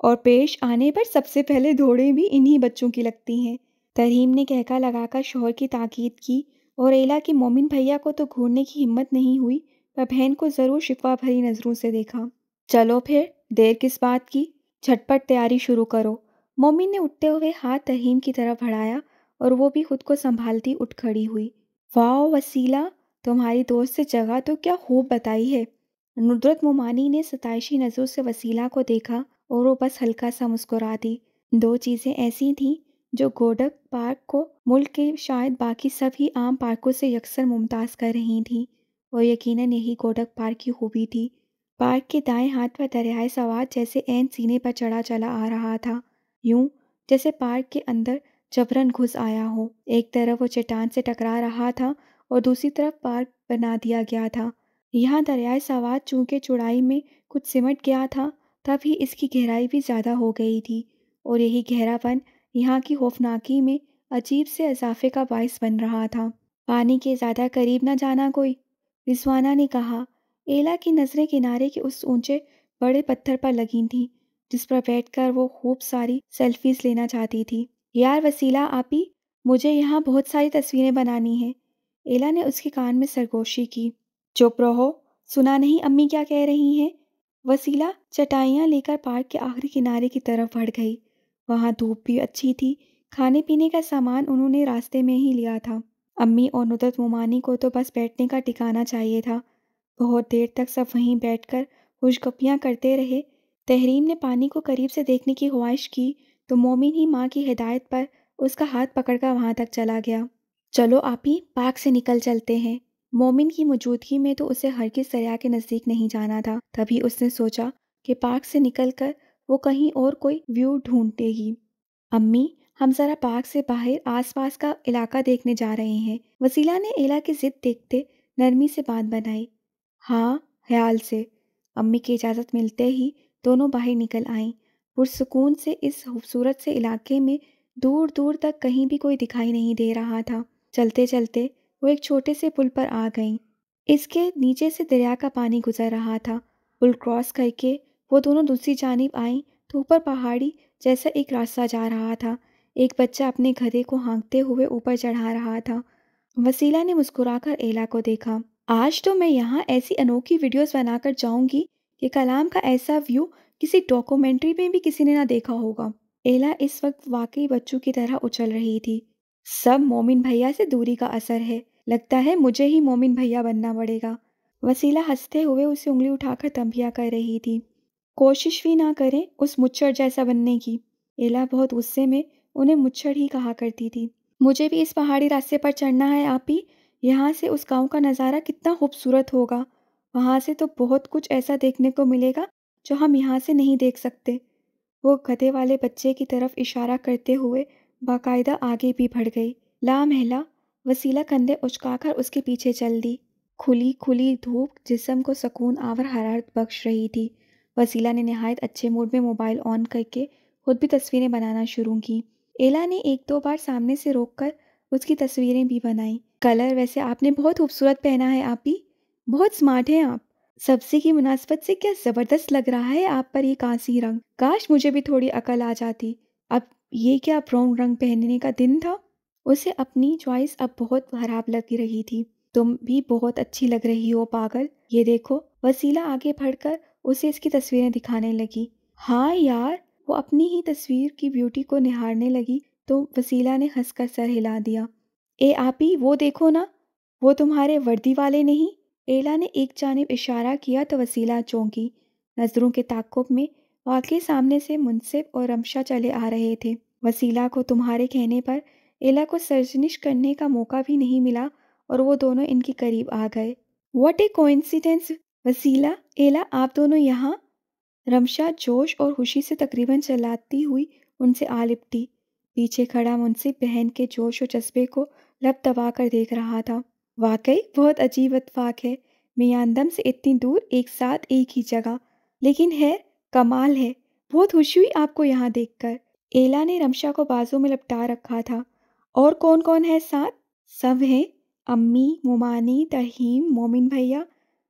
A: और पेश आने पर सबसे पहले दौड़े भी इन्हीं बच्चों की लगती हैं। तरीम ने कहका लगाकर शोहर की ताकीद की और एला की मोमिन भैया को तो घूरने की हिम्मत नहीं हुई, पर बहन को ज़रूर शिकवा भरी नज़रों से देखा। चलो फिर, देर किस बात की? झटपट तैयारी शुरू करो। मोमिन ने उठते हुए हाथ तरहीम की तरफ़ बढ़ाया और वो भी खुद को संभालती उठ खड़ी हुई। वाह वसीला, तुम्हारी दोस्त से जगह तो क्या खूब बताई है। नुदरत मोमानी ने सताइशी नज़रों से वसीला को देखा और वो बस हल्का सा मुस्कुरा दी। दो चीज़ें ऐसी थीं जो गोडक पार्क को मुल्क के शायद बाकी सभी आम पार्कों से यकसर मुमताज़ कर रही थीं और यकीनन यही गोडक पार्क की खूबी थी। पार्क के दाएँ हाथ पर दरियाए सवाद जैसे एन सीने पर चढ़ा चला आ रहा था। यूँ जैसे पार्क के अंदर जबरन घुस आया हो। एक तरफ़ वो चट्टान से टकरा रहा था और दूसरी तरफ़ पार्क बना दिया गया था। यहाँ दरियाए सवाद चूँकि चौड़ाई में कुछ सिमट गया था, तभी इसकी गहराई भी ज़्यादा हो गई थी और यही गहरापन यहाँ की खौफनाकी में अजीब से इजाफे का बायस बन रहा था। पानी के ज़्यादा करीब न जाना कोई। रिजवाना ने कहा, एला की नज़रें किनारे के उस ऊँचे बड़े पत्थर पर लगी थीं, जिस पर बैठकर वो खूब सारी सेल्फीज लेना चाहती थी। यार वसीला, आपी मुझे यहाँ बहुत सारी तस्वीरें बनानी हैं। एला ने उसके कान में सरगोशी की। चुप रहो। सुना नहीं अम्मी क्या कह रही हैं? वसीला चटाइयाँ लेकर पार्क के आखिरी किनारे की तरफ़ बढ़ गई। वहाँ धूप भी अच्छी थी। खाने पीने का सामान उन्होंने रास्ते में ही लिया था। अम्मी और नुदरत मोमानी को तो बस बैठने का टिकाना चाहिए था। बहुत देर तक सब वहीं बैठकर खुशगपियाँ करते रहे। तहरीन ने पानी को करीब से देखने की ख्वाहिश की तो मोमिन ही माँ की हिदायत पर उसका हाथ पकड़कर वहाँ तक चला गया। चलो आप ही पार्क से निकल चलते हैं। मोमिन की मौजूदगी में तो उसे हर किस दरिया के नज़दीक नहीं जाना था। तभी उसने सोचा कि पार्क से निकलकर वो कहीं और कोई व्यू ढूंढेगी। अम्मी, हम ज़रा पार्क से बाहर आसपास का इलाका देखने जा रहे हैं। वसीला ने एला की जिद देखते नरमी से बात बनाई। हाँ ख्याल से। अम्मी की इजाज़त मिलते ही दोनों बाहर निकल आईं। पुरसकून से इस खूबसूरत से इलाके में दूर दूर तक कहीं भी कोई दिखाई नहीं दे रहा था। चलते चलते वो एक छोटे से पुल पर आ गईं। इसके नीचे से दरिया का पानी गुजर रहा था। पुल क्रॉस करके वो दोनों दूसरी जानब आईं तो ऊपर पहाड़ी जैसा एक रास्ता जा रहा था। एक बच्चा अपने घरे को हाँकते हुए ऊपर चढ़ा रहा था। वसीला ने मुस्कुराकर एला को देखा। आज तो मैं यहाँ ऐसी अनोखी वीडियोस बनाकर जाऊँगी कि कलाम का ऐसा व्यू किसी डॉक्यूमेंट्री में भी किसी ने ना देखा होगा। एला इस वक्त वाकई बच्चों की तरह उछल रही थी। सब मोमिन भैया से दूरी का असर है। लगता है मुझे ही मोमिन भैया बनना पड़ेगा। वसीला हँसते हुए उसे उंगली उठाकर तंबिया कर रही थी। कोशिश भी ना करें उस मुच्छर जैसा बनने की। एला बहुत गुस्से में उन्हें मुच्छड़ ही कहा करती थी। मुझे भी इस पहाड़ी रास्ते पर चढ़ना है, आप। ही यहाँ से उस गाँव का नज़ारा कितना खूबसूरत होगा। वहाँ से तो बहुत कुछ ऐसा देखने को मिलेगा जो हम यहाँ से नहीं देख सकते। वो गधे वाले बच्चे की तरफ़ इशारा करते हुए बाकायदा आगे भी बढ़ गई। ला महला वसीला कंधे उचकाकर उसके पीछे चल दी। खुली खुली धूप जिसम को सुकून आवर हरारत बख्श रही थी। वसीला ने नहायत अच्छे मूड में मोबाइल ऑन करके खुद भी तस्वीरें बनाना शुरू की। एला ने एक दो बार सामने से रोककर उसकी तस्वीरें भी बनाई। कलर वैसे आपने बहुत खूबसूरत पहना है आप भी। बहुत स्मार्ट हैं आप। सब्ज़ी की मुनासबत से क्या ज़बरदस्त लग रहा है आप पर ये कांसी रंग। काश मुझे भी थोड़ी अकल आ जाती। अब ये क्या ब्राउन रंग पहनने का दिन था? उसे अपनी चॉइस अब बहुत खराब लग रही थी। तुम भी बहुत अच्छी लग रही हो, पागल। ये देखो, वसीला आगे बढ़कर उसे इसकी तस्वीरें दिखाने लगी। हाँ यार, वो अपनी ही तस्वीर की ब्यूटी को निहारने लगी तो वसीला ने हंसकर सर हिला दिया। ए, आप वो देखो ना, वो तुम्हारे वर्दी वाले नहीं? एला ने एक जानब इशारा किया तो वसीला चौंकी। नज़रों के ताकुब में वाकई सामने से मुनसिब और रमशा चले आ रहे थे। वसीला को तुम्हारे कहने पर एला को सर्जनिश करने का मौका भी नहीं मिला और वो दोनों इनके करीब आ गए। वट ए कोइंसिडेंस वसीला, एला, आप दोनों यहाँ? रमशा जोश और खुशी से तकरीबन चलाती हुई उनसे आ लिपटी। पीछे खड़ा मुंशी बहन के जोश और जज्बे को लब दबा कर देख रहा था। वाकई, बहुत अजीब इतफाक है। मियांदम से इतनी दूर एक साथ एक ही जगह। लेकिन है, कमाल है। बहुत खुशी हुई आपको यहाँ देखकर। एला ने रमशा को बाजू में लपटा रखा था। और कौन कौन है साथ? सब हैं अम्मी, मुमानी, तहीम, मोमिन भैया,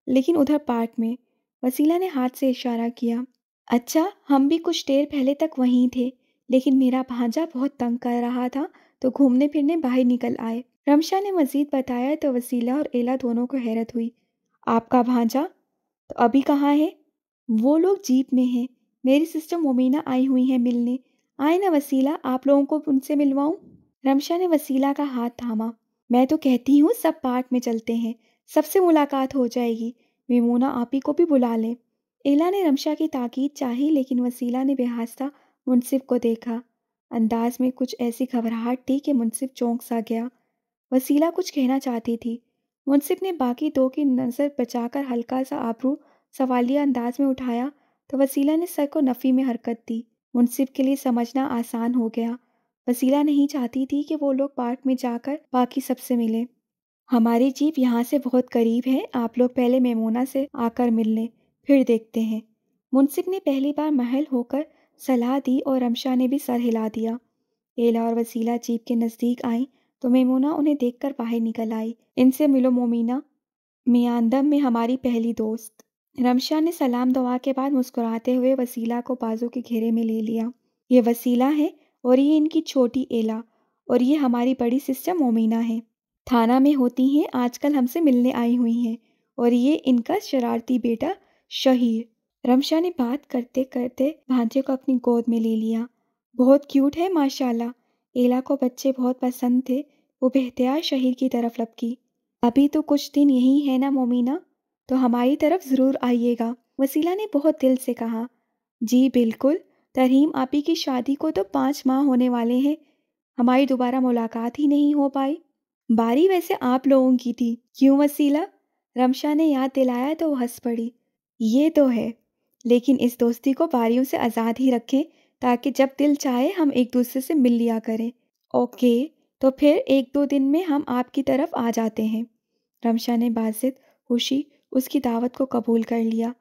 A: लेकिन उधर पार्क में। वसीला ने हाथ से इशारा किया अच्छा हम भी कुछ देर पहले तक वहीं थे, लेकिन मेरा भांजा बहुत तंग कर रहा था तो घूमने फिरने बाहर निकल आए। रमशा ने मजीद बताया तो वसीला और एला दोनों को हैरत हुई। आपका भांजा? तो अभी कहाँ है? वो लोग जीप में हैं। मेरी सिस्टर मोमिना आई हुई हैं मिलने। आए ना वसीला, आप लोगों को उनसे मिलवाऊं? रमशा ने वसीला का हाथ थामा। मैं तो कहती हूँ, सब पार्क में चलते हैं। सबसे मुलाकात हो जाएगी। मेमूना आपी को भी बुला लें। एला ने रमशा की ताकीद चाही, लेकिन वसीला ने बेहास्ता मुनसिफ को देखा। अंदाज में कुछ ऐसी घबराहट थी कि मुनसिफ चौंक सा गया। वसीला कुछ कहना चाहती थी। मुनसिफ ने बाकी दो की नज़र बचाकर हल्का सा आबरू सवालिया अंदाज में उठाया तो वसीला ने सर को नफ़ी में हरकत दी। मुनसिफ के लिए समझना आसान हो गया। वसीला नहीं चाहती थी कि वो लोग पार्क में जाकर बाकी सबसे मिले। हमारी जीप यहाँ से बहुत करीब है, आप लोग पहले मेमोना से आकर मिल लें फिर देखते हैं। मुनसिफ ने पहली बार महल होकर सलाह दी और रमशा ने भी सर हिला दिया। एला और वसीला जीप के नज़दीक आई तो मेमोना उन्हें देखकर बाहर निकल आई। इनसे मिलो मोमिना, मियांदम में हमारी पहली दोस्त। रमशा ने सलाम दुआ के बाद मुस्कुराते हुए वसीला को बाजू के घेरे में ले लिया। ये वसीला है और ये इनकी छोटी एला और ये हमारी बड़ी सिस्टर मोमीना है। थाना में होती हैं, आजकल हमसे मिलने आई हुई हैं और ये इनका शरारती बेटा शहीर। रमशा ने बात करते करते भांजे को अपनी गोद में ले लिया। बहुत क्यूट है, माशाल्लाह। एला को बच्चे बहुत पसंद थे, वो बेहतियार शहीर की तरफ़ लपकी। अभी तो कुछ दिन यही है ना मोमिना? तो हमारी तरफ़ ज़रूर आइएगा। वसीला ने बहुत दिल से कहा, जी, बिल्कुल। तरहीम आपी की शादी को तो पाँच माह होने वाले हैं। हमारी दोबारा मुलाकात ही नहीं हो पाई। बारी वैसे आप लोगों की थी। क्यों वसीला? रमशा ने याद दिलाया तो हंस पड़ी। ये तो है। लेकिन इस दोस्ती को बारियों से आज़ाद ही रखें, ताकि जब दिल चाहे हम एक दूसरे से मिल लिया करें। ओके तो फिर एक दो दिन में हम आपकी तरफ़ आ जाते हैं। रमशा ने बाजिद, खुशी, उसकी दावत को कबूल कर लिया।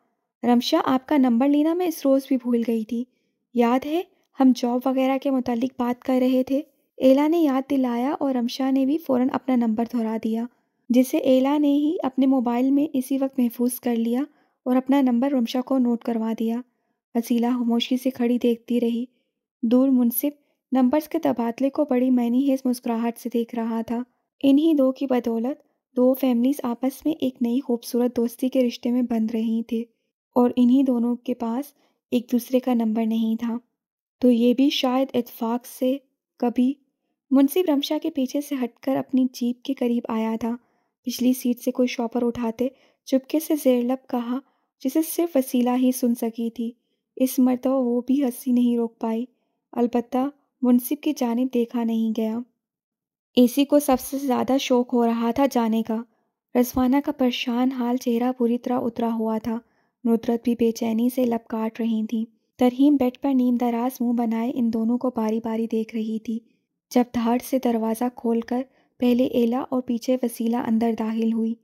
A: रमशा, आपका नंबर लेना मैं इस रोज़ भी भूल गई थी। याद है, हम जॉब वगैरह के मुतालिक बात कर रहे थे। एला ने याद दिलाया और रमशा ने भी फ़ौरन अपना नंबर दोहरा दिया, जिसे एला ने ही अपने मोबाइल में इसी वक्त महफूज कर लिया और अपना नंबर रमशा को नोट करवा दिया। वसीला खामोशी से खड़ी देखती रही। दूर मुनसिब नंबर्स के तबादले को बड़ी मैनी हेज मुस्कुराहट से देख रहा था। इन्हीं दो की बदौलत दो फैमिलीज़ आपस में एक नई खूबसूरत दोस्ती के रिश्ते में बंध रही थी और इन्हीं दोनों के पास एक दूसरे का नंबर नहीं था। तो ये भी शायद इतफाक़ से कभी मुंसिफ रमशा के पीछे से हटकर अपनी जीप के करीब आया था। पिछली सीट से कोई शॉपर उठाते, चुपके से जेरलब कहा, जिसे सिर्फ़ वसीला ही सुन सकी थी। इस मरतबा वो भी हँसी नहीं रोक पाई। अलबत्ता मुंसिफ की जानब देखा नहीं गया। एसी को सबसे ज़्यादा शौक हो रहा था जाने का। रजवाना का परेशान हाल चेहरा पूरी तरह उतरा हुआ था। नुदरत भी बेचैनी से लब काट रही थी। तरहीम बेड पर नीम दराज मुँह बनाए इन दोनों को बारी बारी देख रही थी। जब धाड़ से दरवाज़ा खोलकर पहले एला और पीछे वसीला अंदर दाखिल हुई।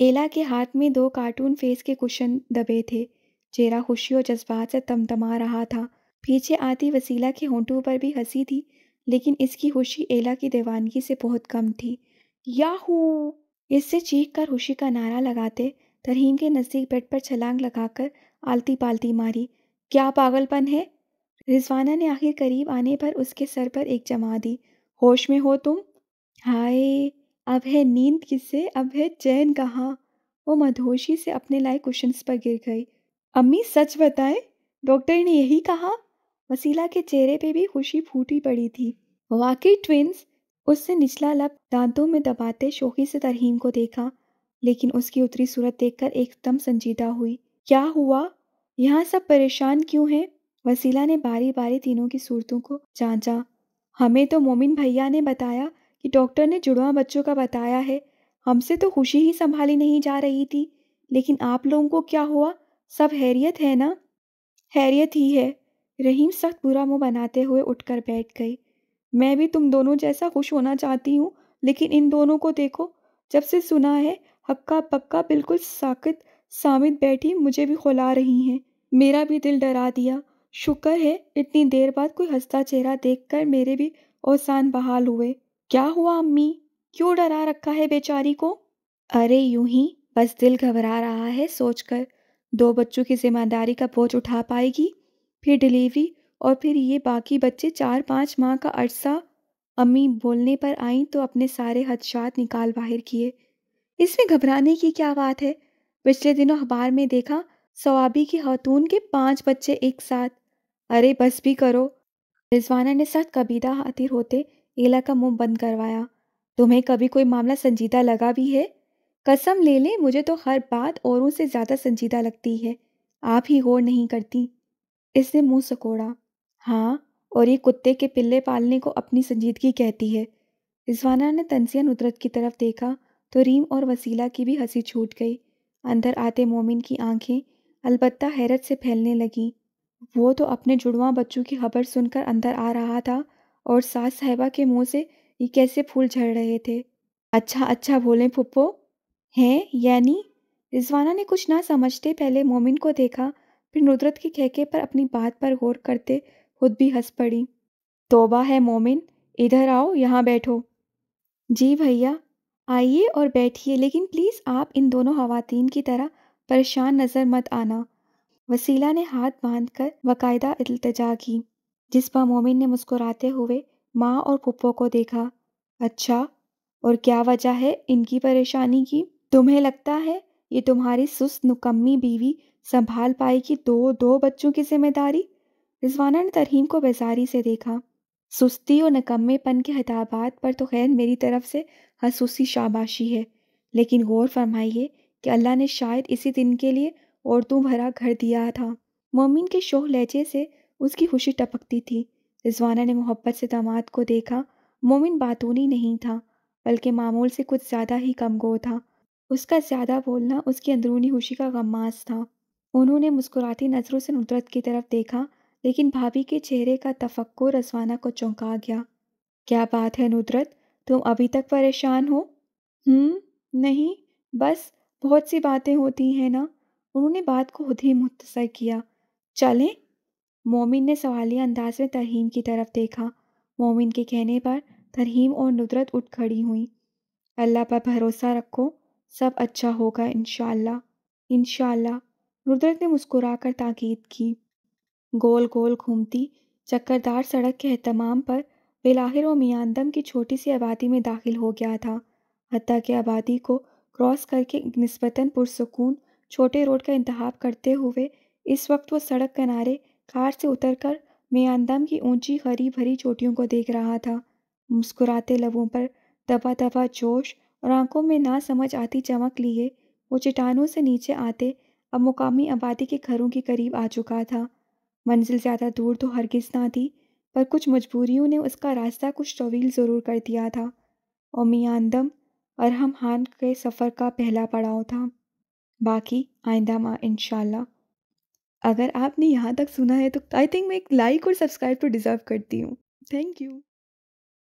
A: एला के हाथ में दो कार्टून फेस के कुशन दबे थे। चेहरा खुशी और जज्बात से तमतमा रहा था। पीछे आती वसीला के होंठों पर भी हँसी थी, लेकिन इसकी खुशी एला की दीवानगी से बहुत कम थी। याहू! इससे चीख कर खुशी का नारा लगाते तरहीम के नज़दीक बेड पर छलांग लगाकर आलती पालती मारी, क्या पागलपन है? रिजवाना ने आखिर करीब आने पर उसके सर पर एक जमा दी, होश में हो तुम? हाय, अब है नींद किससे? अब है चैन कहाँ? वो मधोशी से अपने लाए कुशंस पर गिर गई, अम्मी, सच बताएँ, डॉक्टर ने यही कहा? वसीला के चेहरे पे भी खुशी फूटी पड़ी थी। वाकई ट्विंस, उससे निचला लब दांतों में दबाते शोखी से तरहीम को देखा। लेकिन उसकी उतरी सूरत देखकर एकदम संजीदा हुई। क्या हुआ? यहाँ सब परेशान क्यों हैं? वसीला ने बारी बारी तीनों की सूरतों को जांचा। हमें तो मोमिन भैया ने बताया कि डॉक्टर ने जुड़वा बच्चों का बताया है। हमसे तो खुशी ही संभाली नहीं जा रही थी। लेकिन आप लोगों को क्या हुआ? सब हैरियत है ना? हैरियत ही है। रहीम सख्त बुरा मुँह बनाते हुए उठकर बैठ गई। मैं भी तुम दोनों जैसा खुश होना चाहती हूँ, लेकिन इन दोनों को देखो। जब से सुना है हक्का पक्का बिल्कुल साकित सामित बैठी मुझे भी खुला रही हैं। मेरा भी दिल डरा दिया। शुक्र है, इतनी देर बाद कोई हंसता चेहरा देखकर मेरे भी औसान बहाल हुए। क्या हुआ, अम्मी? क्यों डरा रखा है बेचारी को? अरे, यूँ ही, बस दिल घबरा रहा है सोचकर। दो बच्चों की ज़िम्मेदारी का बोझ उठा पाएगी, फिर डिलीवरी और फिर ये बाकी बच्चे चार पाँच माह का अरसा। अम्मी बोलने पर आई तो अपने सारे हदशात निकाल बाहर किए। इसमें घबराने की क्या बात है? पिछले दिनों अखबार में देखा, सवाबी की खातून के पाँच बच्चे एक साथ। अरे, बस भी करो। रिजवाना ने सख्त कबीदा हाथिर होते एला का मुँह बंद करवाया। तुम्हें कभी कोई मामला संजीदा लगा भी है? कसम ले ले, मुझे तो हर बात औरों से ज़्यादा संजीदा लगती है। आप ही गौर नहीं करती। इसने मुँह सकोड़ा। हाँ और ये कुत्ते के पिल्ले पालने को अपनी संजीदगी कहती है। रिजवाना ने तनसिया नुदरत की तरफ़ देखा। तो रीम और वसीला की भी हँसी छूट गई। अंदर आते मोमिन की आँखें अलबत्ता हैरत से फैलने लगी। वो तो अपने जुड़वा बच्चों की खबर सुनकर अंदर आ रहा था और सास साहिबा के मुँह से, ये कैसे फूल झड़ रहे थे? अच्छा अच्छा बोले फुप्पो। हैं? यानी? रिजवाना ने कुछ ना समझते पहले मोमिन को देखा, फिर नुदरत के खेके पर अपनी बात पर गौर करते खुद भी हंस पड़ी। तोबा है मोमिन, इधर आओ, यहाँ बैठो। जी भैया। आइए और बैठिए, लेकिन प्लीज़ आप इन दोनों खवातीन की तरह परेशान नज़र मत आना। वसीला ने हाथ बांधकर बाकायदा इल्तजा की, जिस पर मोमिन ने मुस्कुराते हुए माँ और पुप्पो को देखा। अच्छा और क्या वजह है इनकी परेशानी की? तुम्हें लगता है ये तुम्हारी सुस्त, नुकम्मी बीवी संभाल पाएगी दो दो बच्चों की ज़िम्मेदारी? रिजवाना ने तरहीम को बेजारी से देखा। सुस्ती और नकम्मेपन के खिताबात पर तो खैर मेरी तरफ़ से हसूसी शाबाशी है। लेकिन गौर फरमाइए कि अल्लाह ने शायद इसी दिन के लिए औरतों भरा घर दिया था। मोमिन के शोह लहजे से उसकी खुशी टपकती थी। रिजवाना ने मोहब्बत से दामाद को देखा। मोमिन बातूनी नहीं था, बल्कि मामूल से कुछ ज़्यादा ही कम गो था। उसका ज़्यादा बोलना उसकी अंदरूनी खुशी का गमास था। उन्होंने मुस्कुराती नज़रों से नुदरत की तरफ़ देखा, लेकिन भाभी के चेहरे का तफक्को रजवाना को चौंका गया। क्या बात है नुदरत तुम अभी तक परेशान हो? हम्म नहीं, बस बहुत सी बातें होती हैं ना। उन्होंने बात को खुद ही मुख्तसर किया। चलें? मोमिन ने सवालिया अंदाज में तरहीम की तरफ़ देखा। मोमिन के कहने पर तरहीम और नुदरत उठ खड़ी हुई। अल्लाह पर भरोसा रखो, सब अच्छा होगा इनशाला इनशाला नुदरत ने मुस्कुराकर ताकीद की। गोल गोल घूमती चक्करदार सड़क के अहतमाम पर बिलाहिर और मियांदम की छोटी सी आबादी में दाखिल हो गया था हती कि आबादी को क्रॉस करके नस्बता पुरसकून छोटे रोड का इंतहाब करते हुए इस वक्त वो सड़क किनारे कार से उतरकर मियांदम की ऊँची हरी भरी चोटियों को देख रहा था। मुस्कुराते लबों पर दबा दबा जोश और आँखों में ना समझ आती चमक लिए वो चट्टानों से नीचे आते अब मुकामी आबादी के घरों के करीब आ चुका था। मंजिल ज़्यादा दूर तो हरगिज़ ना थी पर कुछ मजबूरियों ने उसका रास्ता कुछ तवील ज़रूर कर दिया था। और मियांदम अरहम हान के सफ़र का पहला पड़ाव था। बाकी आइंदा माँ इन अगर आपने यहाँ तक सुना है तो आई थिंक मैं एक लाइक और सब्सक्राइब तो डिज़र्व करती हूँ। Thank you